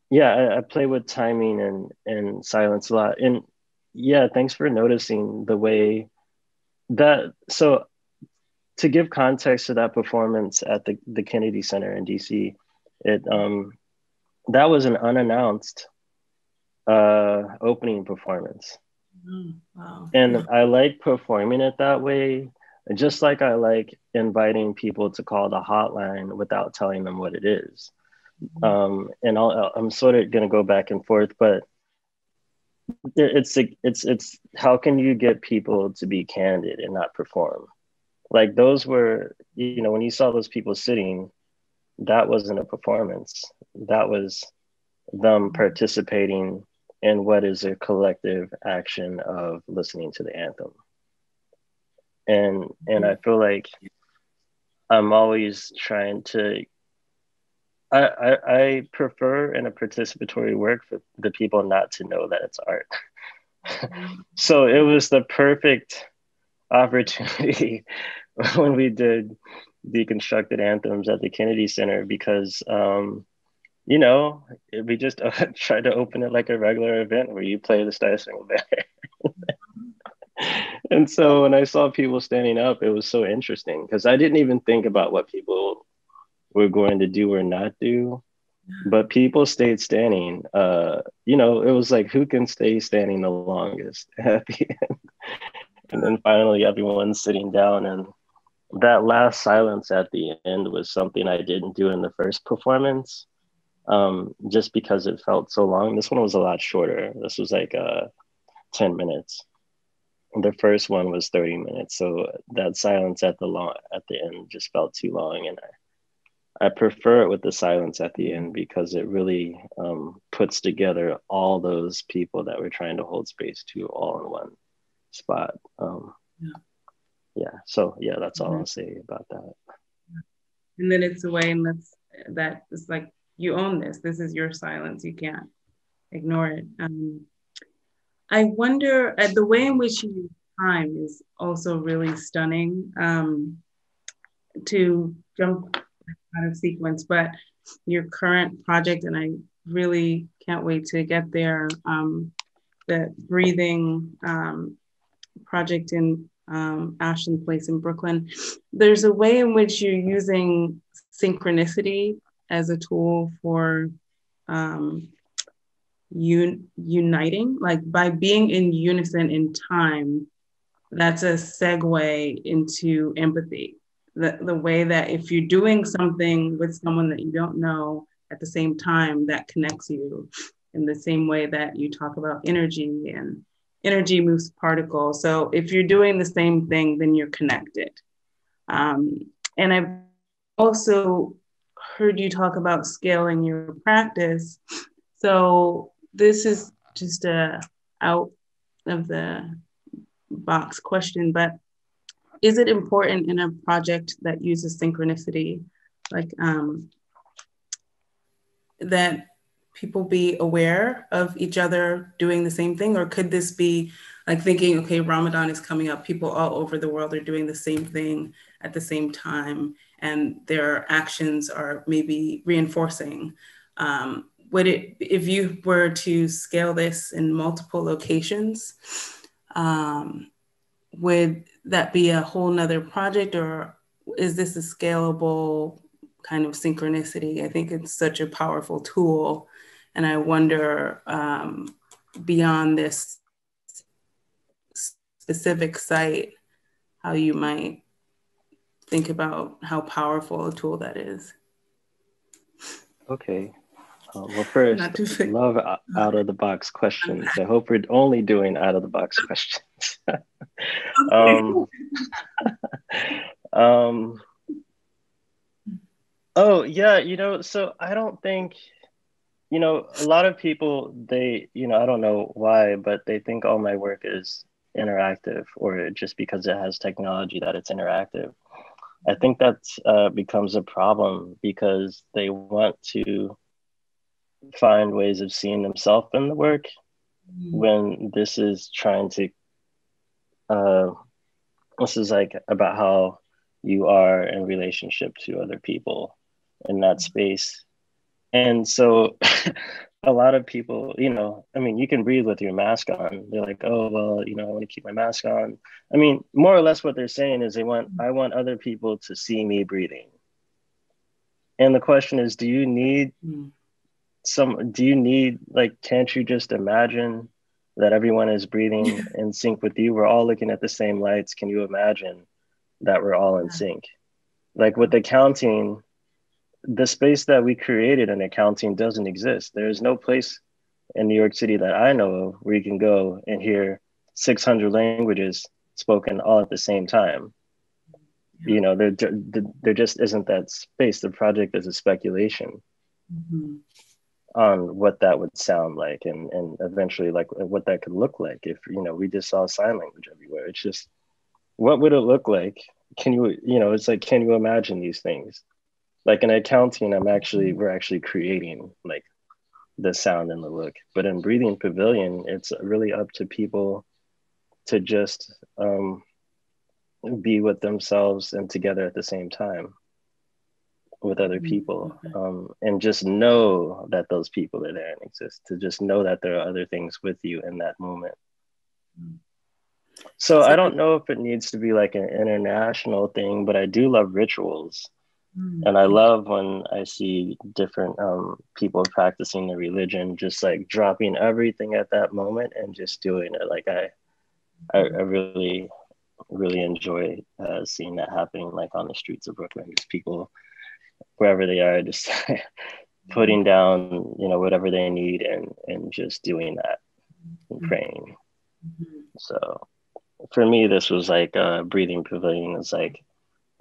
yeah. I, I, play with timing and and silence a lot. And yeah, thanks for noticing the way that. So to give context to that performance at the the Kennedy Center in DC, it um that was an unannounced uh opening performance Mm, wow. And I like performing it that way, just like I like inviting people to call the hotline without telling them what it is. Mm-hmm. Um, and I'll, I'm sort of going to go back and forth, but it's it's it's how can you get people to be candid and not perform? Like those were, you know, when you saw those people sitting, that wasn't a performance. That was them participating and what is a collective action of listening to the anthem. And and i feel like i'm always trying to I, I, I prefer in a participatory work for the people not to know that it's art. So it was the perfect opportunity when we did deconstructed anthems at the kennedy center because um, you know, we just uh, try to open it like a regular event where you play the Star Spangled Banner. and so when I saw people standing up, it was so interesting because I didn't even think about what people were going to do or not do. But people stayed standing. Uh, you know, it was like who can stay standing the longest at the end. and then finally everyone's sitting down and that last silence at the end was something I didn't do in the first performance um, just because it felt so long. This one was a lot shorter. This was like uh, 10 minutes. The first one was 30 minutes. So that silence at the long at the end just felt too long. And I, I prefer it with the silence at the end because it really um, puts together all those people that we're trying to hold space to all in one spot. Um, yeah. yeah. So yeah, that's all mm-hmm. I'll say about that. And then it's a way in that's that is like you own this. This is your silence. You can't ignore it. Um, I wonder at the way in which you time is also really stunning. Um, to jump out of sequence, but your current project, and I really can't wait to get there. Um, the breathing um, project in um, Ashland Place in Brooklyn. There's a way in which you're using synchronicity as a tool for um, un- uniting, like by being in unison in time, that's a segue into empathy. The, the way that if you're doing something with someone that you don't know at the same time, that connects you in the same way that you talk about energy and energy moves particles. So if you're doing the same thing, then you're connected. Um, and I've also heard you talk about scaling your practice. So this is just a out of the box question, but is it important in a project that uses synchronicity, like um, that people be aware of each other doing the same thing? Or could this be like thinking, okay, Ramadan is coming up, people all over the world are doing the same thing at the same time, and their actions are maybe reinforcing? Um, would it, if you were to scale this in multiple locations, um, would that be a whole nother project or is this a scalable kind of synchronicity? I think it's such a powerful tool and I wonder um, beyond this specific site, how you might think about how powerful a tool that is. Okay. Uh, well, first, love out of the box questions. I hope we're only doing out of the box questions. um, um, oh, yeah, you know, so I don't think you know, a lot of people, they, you know, I don't know why, but they think all my work is interactive or just because it has technology that it's interactive. I think that uh, becomes a problem because they want to find ways of seeing themselves in the work mm-hmm. when this is trying to, uh, this is like about how you are in relationship to other people in that space and so a lot of people, you know, I mean, you can breathe with your mask on. They're like, oh, well, you know, I want to keep my mask on. I mean, more or less what they're saying is they want, I want other people to see me breathing. And the question is, do you need mm. some, do you need, like, can't you just imagine that everyone is breathing in sync with you? We're all looking at the same lights. Can you imagine that we're all in sync? Like with the counting, the space that we created in A Counting doesn't exist. There is no place in New York City that I know of where you can go and hear 600 languages spoken all at the same time. You know, there, there just isn't that space. The project is a speculation mm-hmm. on what that would sound like and, and eventually like what that could look like if, you know, we just saw sign language everywhere. It's just, what would it look like? Can you, you know, it's like, can you imagine these things? Like in A Counting i'm actually we're actually creating like the sound and the look. But in breathing pavilion it's really up to people to just um, be with themselves and together at the same time with other people um, and just know that those people are there and exist to just know that there are other things with you in that moment. So i don't know if it needs to be like an international thing but i do love rituals Mm. And I love when I see different um, people practicing the religion, just like dropping everything at that moment and just doing it. Like I, I, I really, really enjoy uh, seeing that happening, like on the streets of Brooklyn. Just people, wherever they are, just putting down, you know, whatever they need and and just doing that and praying. Mm-hmm. So, for me, this was like a breathing pavilion. Is like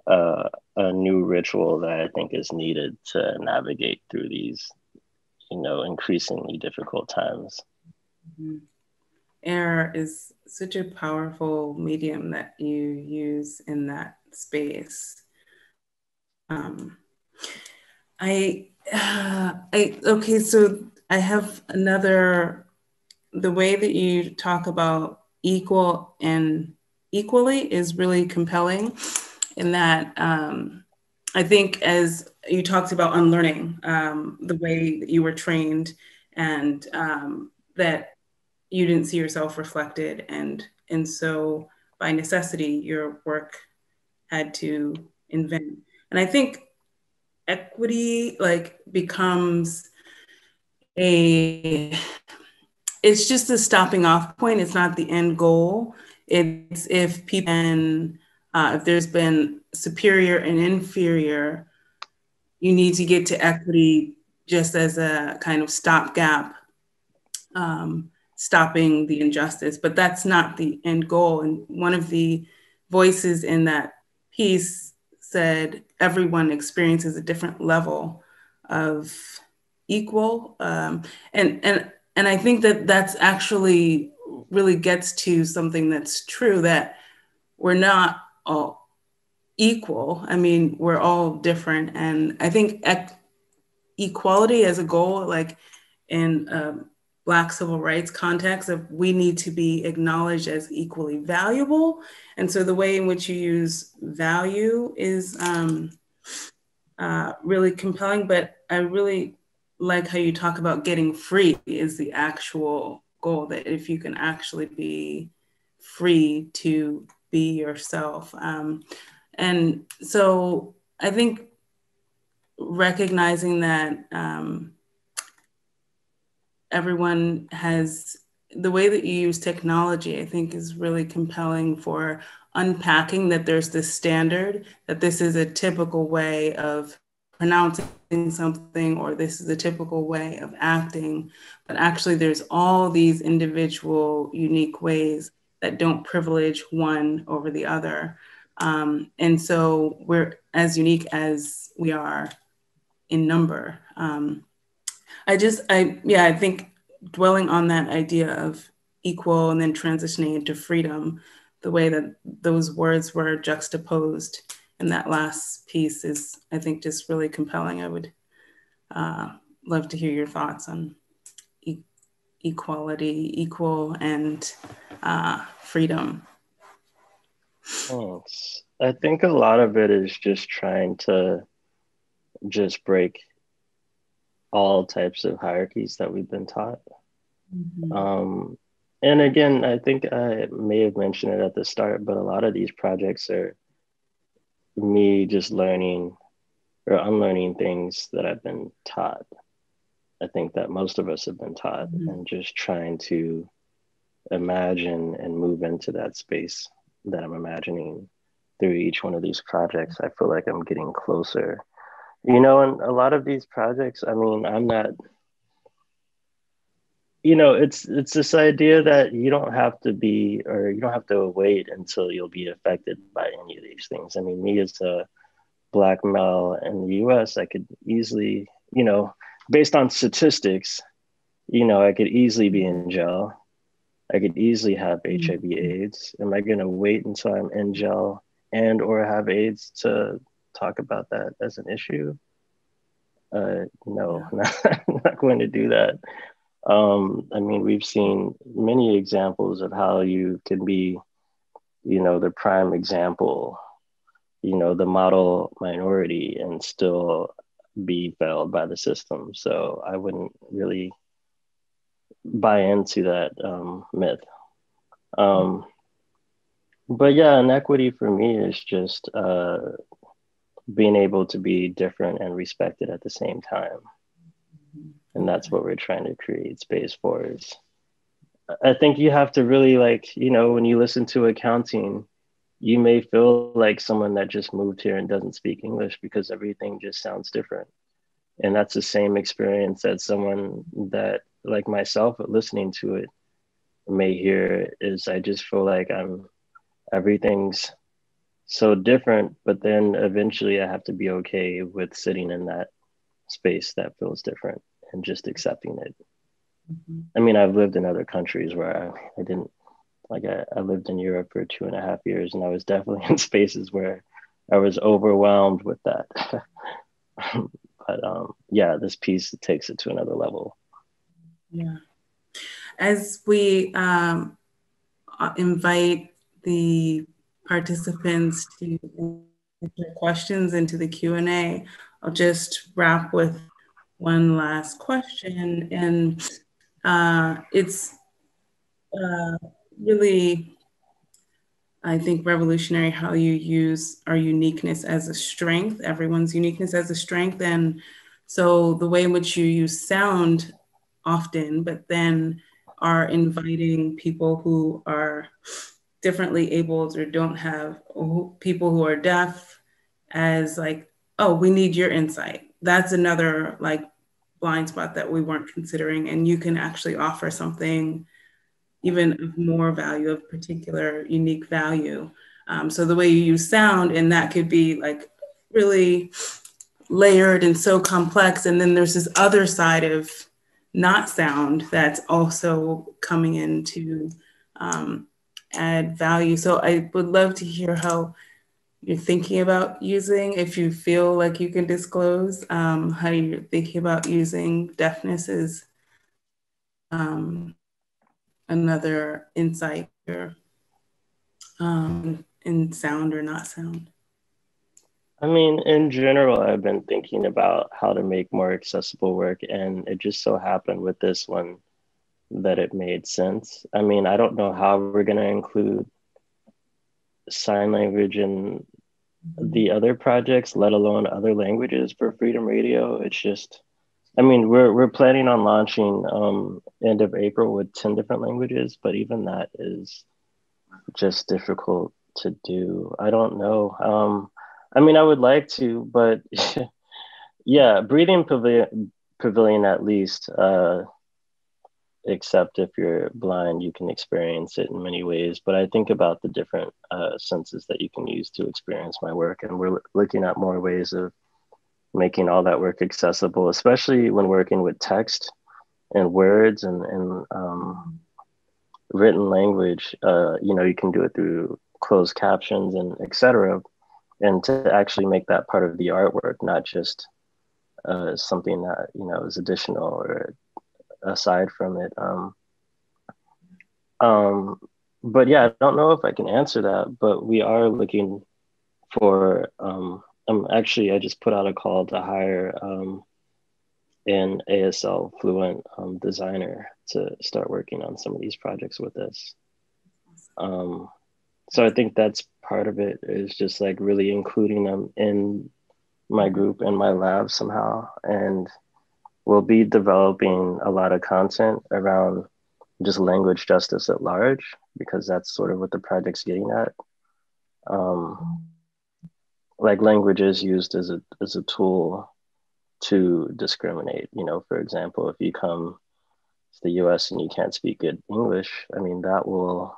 uh, a new ritual that I think is needed to navigate through these, you know, increasingly difficult times. Mm-hmm. Air is such a powerful medium that you use in that space. Um, I, uh, I okay, so I have another. The way that you talk about equal and equally is really compelling in that um, I think as you talked about unlearning um, the way that you were trained and um, that you didn't see yourself reflected and and so by necessity your work had to invent. And i think equity like becomes a it's just a stopping off point. It's not the end goal. It's if people can uh, if there's been superior and inferior you need to get to equity just as a kind of stopgap um, stopping the injustice. But that's not the end goal. And one of the voices in that piece said everyone experiences a different level of equal. Um, and and and i think that that's actually really gets to something that's true that we're not all equal. I mean we're all different. And i think ec- equality as a goal like in um, black civil rights context of we need to be acknowledged as equally valuable. And so the way in which you use value is um, uh, really compelling. But i really like how you talk about getting free is the actual goal that if you can actually be free to be yourself um, and so i think recognizing that um, everyone has the way that you use technology, I think, is really compelling for unpacking that there's this standard, that this is a typical way of pronouncing something, or this is a typical way of acting. But actually, there's all these individual, unique ways that don't privilege one over the other. Um, and so we're as unique as we are in number. Um, I just, I, yeah, I think dwelling on that idea of equal and then transitioning into freedom, the way that those words were juxtaposed in that last piece is, I think, just really compelling. I would uh, love to hear your thoughts on e- equality, equal, and uh, freedom. Thanks. I think a lot of it is just trying to just break all types of hierarchies that we've been taught. Mm-hmm. Um, and again, I think I may have mentioned it at the start, but a lot of these projects are me just learning or unlearning things that I've been taught. I think that most of us have been taught mm-hmm. and just trying to imagine and move into that space that I'm imagining through each one of these projects. I feel like I'm getting closer you know, and a lot of these projects, I mean, I'm not you know, it's it's this idea that you don't have to be or you don't have to wait until you'll be affected by any of these things. I mean, me as a black male in the US, I could easily, you know, based on statistics, you know, I could easily be in jail. I could easily have HIV mm-hmm. AIDS. Am I gonna wait until I'm in jail and or have AIDS to talk about that as an issue. Uh, no, not, not going to do that. Um, I mean, we've seen many examples of how you can be, you know, the prime example, you know, the model minority and still be failed by the system. So I wouldn't really buy into that um, myth. Um, but yeah, inequity for me is just uh, being able to be different and respected at the same time. And that's what we're trying to create space for is I think you have to really like, you know, when you listen to A Counting, you may feel like someone that just moved here and doesn't speak English because everything just sounds different. And that's the same experience that someone that like myself listening to it may hear is I just feel like I'm everything's so different but then eventually i have to be okay with sitting in that space that feels different and just accepting it. Mm-hmm. i mean i've lived in other countries where i, I didn't like I, I lived in europe for two and a half years and i was definitely in spaces where i was overwhelmed with that. But um, yeah this piece takes it to another level yeah as we um, uh, invite the participants to enter questions into the Q&A. I'll just wrap with one last question. And uh, it's uh, really, I think, revolutionary how you use our uniqueness as a strength, everyone's uniqueness as a strength. And so the way in which you use sound often, but then are inviting people who are differently abled or don't have people who are deaf as like oh we need your insight. That's another like blind spot that we weren't considering. And you can actually offer something even of more value of particular unique value. Um, so the way you use sound and that could be like really layered and so complex. And then there's this other side of not sound that's also coming in to um, add value. So I would love to hear how you're thinking about using, if you feel like you can disclose, um, how you're thinking about using deafness as um, another insight or um, in sound or not sound. I mean, in general, I've been thinking about how to make more accessible work, and it just so happened with this one that it made sense. I mean, I don't know how we're going to include sign language in the other projects, let alone other languages for Freedom Radio. It's just, I mean, we're we're planning on launching um, end of April with ten different languages, but even that is just difficult to do. I don't know. Um, I mean, I would like to, but yeah, breathing pavilion, pavilion at least. Uh, except if you're blind, you can experience it in many ways. But I think about the different uh, senses that you can use to experience my work, and we're looking at more ways of making all that work accessible, especially when working with text and words and, and um, written language. Uh, you know, you can do it through closed captions and etc and to actually make that part of the artwork, not just uh, something that you know is additional or aside from it. Um, um, but yeah, I don't know if I can answer that, but we are looking for. Um, I'm actually I just put out a call to hire um, an ASL fluent um, designer to start working on some of these projects with us. Um, so I think that's part of it is just like really including them in my group and my lab somehow. And we'll be developing a lot of content around just language justice at large, because that's sort of what the project's getting at. Um, like language is used as a, as a tool to discriminate. You know, for example, if you come to the US and you can't speak good English, I mean, that will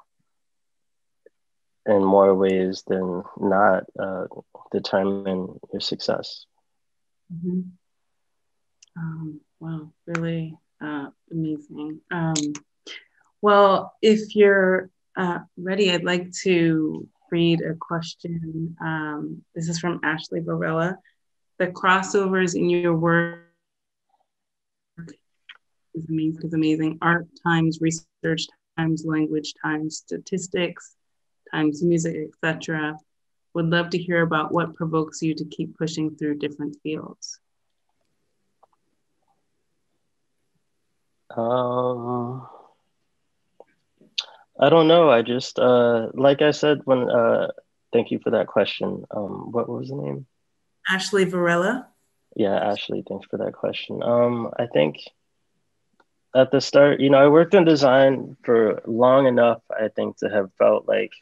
in more ways than not uh, determine your success. Mm-hmm. Um, wow, really uh, amazing. Um, well, if you're uh, ready, I'd like to read a question. Um, this is from Ashley Varela. The crossovers in your work is amazing. Is amazing. Art times research times language times statistics times music, etc. Would love to hear about what provokes you to keep pushing through different fields. Um, I don't know. I just, uh, like I said, when, uh, thank you for that question. Um, what was the name? Ashley Varela. Yeah, Ashley, thanks for that question. Um, I think at the start, you know, I worked in design for long enough, I think, to have felt like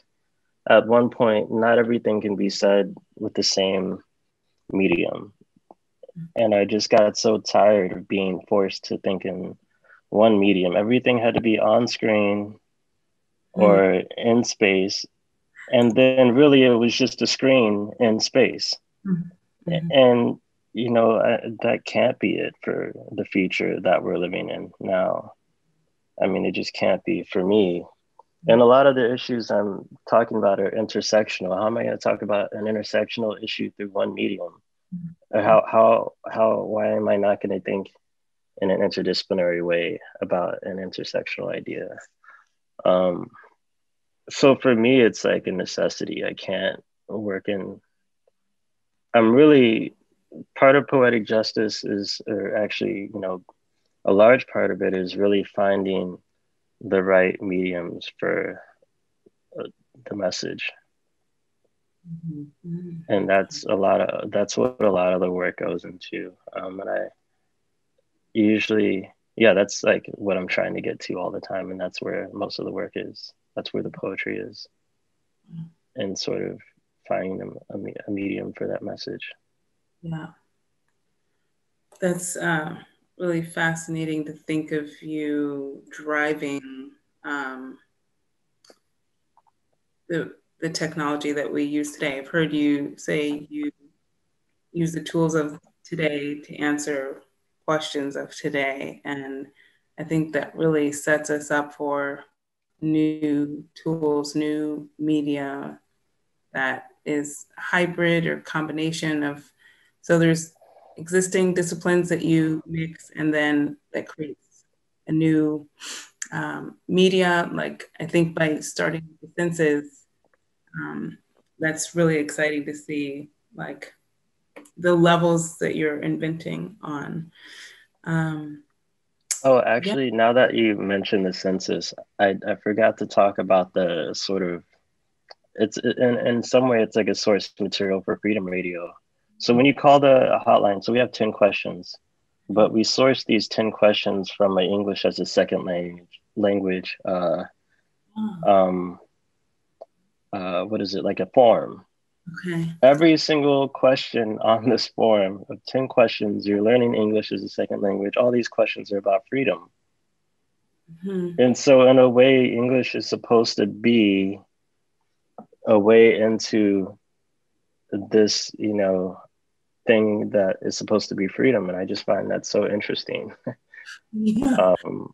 at one point, not everything can be said with the same medium. And I just got so tired of being forced to think in one medium. Everything had to be on screen or mm. in space. And then really it was just a screen in space. Mm-hmm. And, you know, I, that can't be it for the future that we're living in now. I mean, it just can't be for me and a lot of the issues I'm talking about are intersectional. How am I going to talk about an intersectional issue through one medium? Mm-hmm. How how how why am I not going to think in an interdisciplinary way about an intersectional idea? Um, so for me, it's like a necessity. I can't work in. I'm really part of poetic justice is, or actually, you know, a large part of it is really finding the right mediums for uh, the message. Mm-hmm. And that's a lot of that's what a lot of the work goes into. Um, and I usually, yeah, that's like what I'm trying to get to all the time, and that's where most of the work is. That's where the poetry is, and sort of finding a, a, a medium for that message. Yeah. That's uh, really fascinating to think of you driving um, the, the technology that we use today. I've heard you say you use the tools of today to answer questions of today. And I think that really sets us up for new tools, new media that is hybrid or combination of so there's existing disciplines that you mix and then that creates a new um, media. Like I think by starting the senses, um, that's really exciting to see like the levels that you're inventing on. Um, oh, actually, yeah. now that you mentioned the census, I, I forgot to talk about the sort of it's in, in some way it's like a source material for freedom radio so when you call the hotline, so we have 10 questions, but we source these 10 questions from my English as a second language, language uh, oh. um, uh, what is it, like a form. Okay. Every single question on this form of 10 questions, you're learning English as a second language. All these questions are about freedom. Mm-hmm. And so, in a way, English is supposed to be a way into this, you know, thing that is supposed to be freedom. And I just find that so interesting. yeah. um,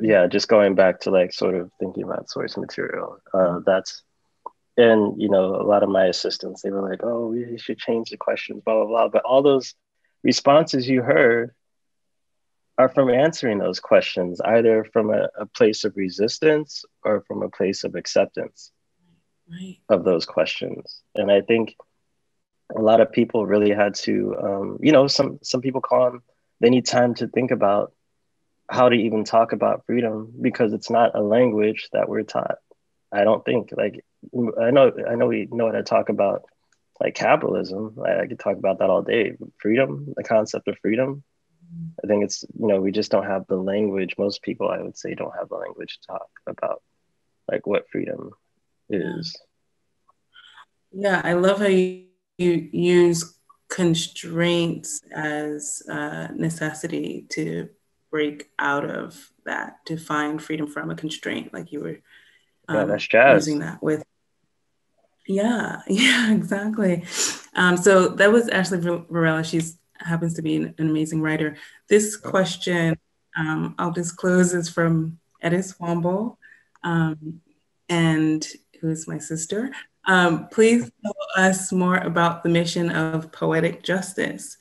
yeah, just going back to like sort of thinking about source material. Uh, that's, and you know, a lot of my assistants, they were like, oh, we should change the questions, blah, blah, blah. But all those responses you heard are from answering those questions, either from a, a place of resistance or from a place of acceptance right. of those questions. And I think a lot of people really had to um, you know some some people call them they need time to think about how to even talk about freedom because it's not a language that we're taught i don't think. Like i know i know we know how to talk about like capitalism. I, I could talk about that all day. Freedom the concept of freedom i think it's you know we just don't have the language. Most people i would say don't have the language to talk about like what freedom is. Yeah i love how you you use constraints as a necessity to break out of that to find freedom from a constraint like you were um, yeah, that's jazz. using that with. Yeah yeah exactly. Um, so that was ashley varela. She's happens to be an, an amazing writer. This question um, i'll disclose is from edis womble um, and who is my sister um, please tell us more about the mission of Poetic Justice.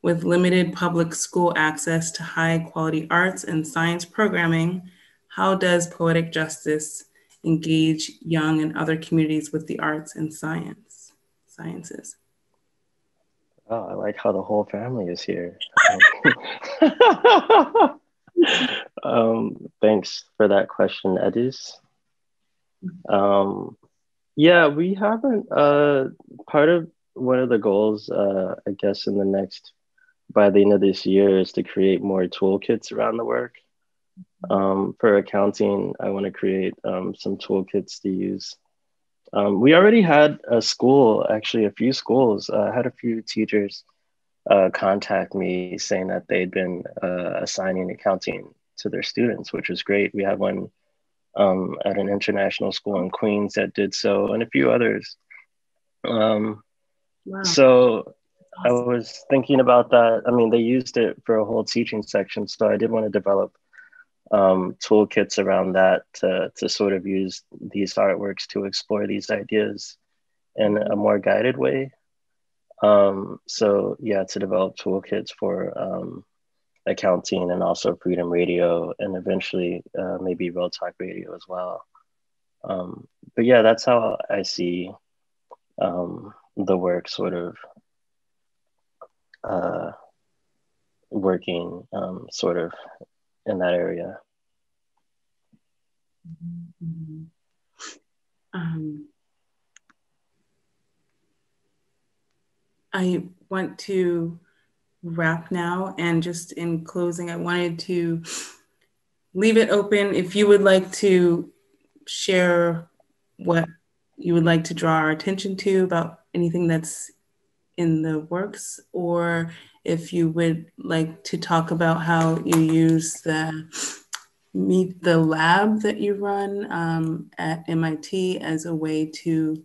With limited public school access to high quality arts and science programming, how does Poetic Justice engage young and other communities with the arts and science sciences? Oh, I like how the whole family is here. um, thanks for that question, Edis. Um, yeah, we haven't. Uh, part of one of the goals, uh, I guess, in the next by the end of this year is to create more toolkits around the work. Um, for A Counting, I want to create um, some toolkits to use. Um, we already had a school, actually, a few schools. Uh, had a few teachers uh, contact me saying that they'd been uh, assigning A Counting to their students, which was great. We had one um, at an international school in Queens that did so, and a few others. Um, wow. So I was thinking about that. I mean, they used it for a whole teaching section, so I did want to develop um, toolkits around that to, to sort of use these artworks to explore these ideas in a more guided way. Um, so yeah, to develop toolkits for um, A Counting and also Freedom Radio and eventually uh, maybe Real Talk Radio as well. Um, but yeah, that's how I see um, the work sort of uh, working um, sort of in that area. Mm-hmm. Um, I want to wrap now, and just in closing, I wanted to leave it open. If you would like to share what you would like to draw our attention to about anything that's in the works, or if you would like to talk about how you use the meet the lab that you run um, at MIT as a way to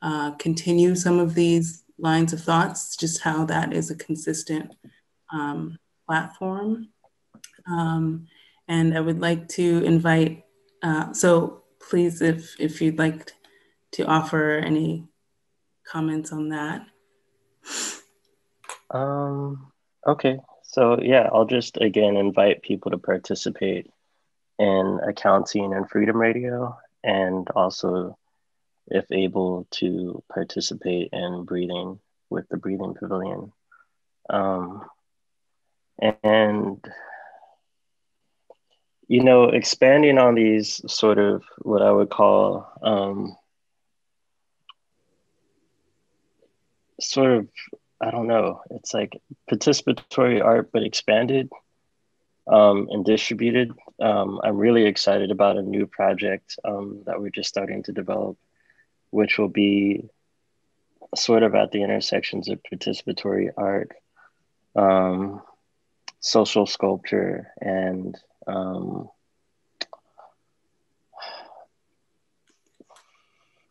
uh, continue some of these lines of thoughts, just how that is a consistent um, platform. Um, and I would like to invite, uh, so please, if, if you'd like to offer any comments on that. Um, okay, so yeah, I'll just again invite people to participate in A Counting and freedom radio and also if able to participate in breathing with the breathing pavilion um, and you know expanding on these sort of what i would call um, sort of i don't know it's like participatory art but expanded um, and distributed. Um, I'm really excited about a new project um, that we're just starting to develop, which will be sort of at the intersections of participatory art, um, social sculpture, and um,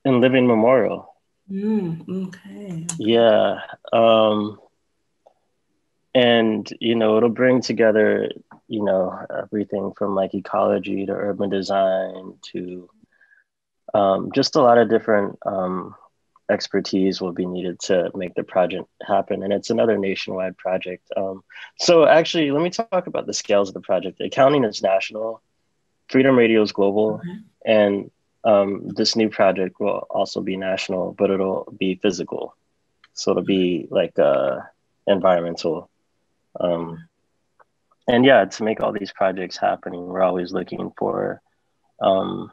and living memorial. Mm, okay. Yeah. Um, and you know it'll bring together you know everything from like ecology to urban design to um, just a lot of different um, expertise will be needed to make the project happen and it's another nationwide project. Um, so actually let me talk about the scales of the project. A Counting is national freedom radio is global Okay. and um, this new project will also be national but it'll be physical. So it'll be like uh, environmental. Um, and yeah, to make all these projects happening, we're always looking for um,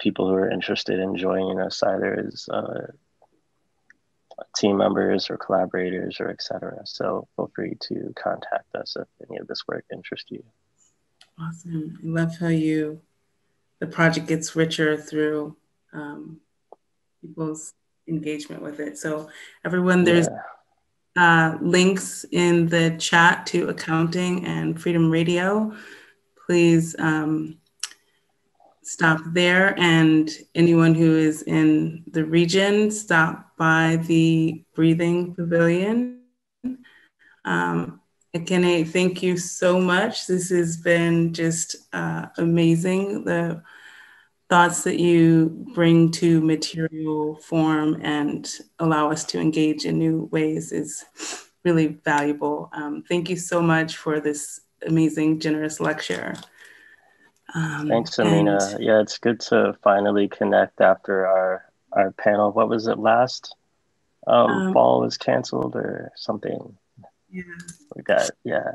people who are interested in joining us, either as uh, team members or collaborators or etc. So feel free to contact us if any of this work interests you. Awesome. I love how you, the project gets richer through um, people's engagement with it. So, everyone, there's uh, links in the chat to A Counting and Freedom Radio. Please um, stop there. And anyone who is in the region, stop by the Breathing Pavilion. Um, Ekene, thank you so much. This has been just uh, amazing. The thoughts that you bring to material form and allow us to engage in new ways is really valuable. Um, thank you so much for this amazing, generous lecture. Um, Thanks, Amina. and- Yeah, it's good to finally connect after our our panel. What was it last? Um, Um, fall was canceled or something. Yeah. We got yeah.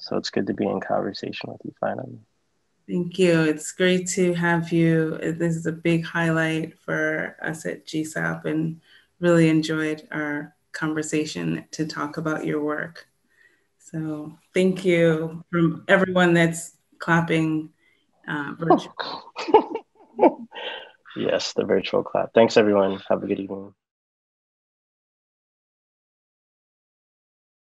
So it's good to be in conversation with you finally. Thank you. It's great to have you. This is a big highlight for us at GSAPP and really enjoyed our conversation to talk about your work. So thank you from everyone that's clapping uh, virtually. Yes, the virtual clap. Thanks everyone. Have a good evening.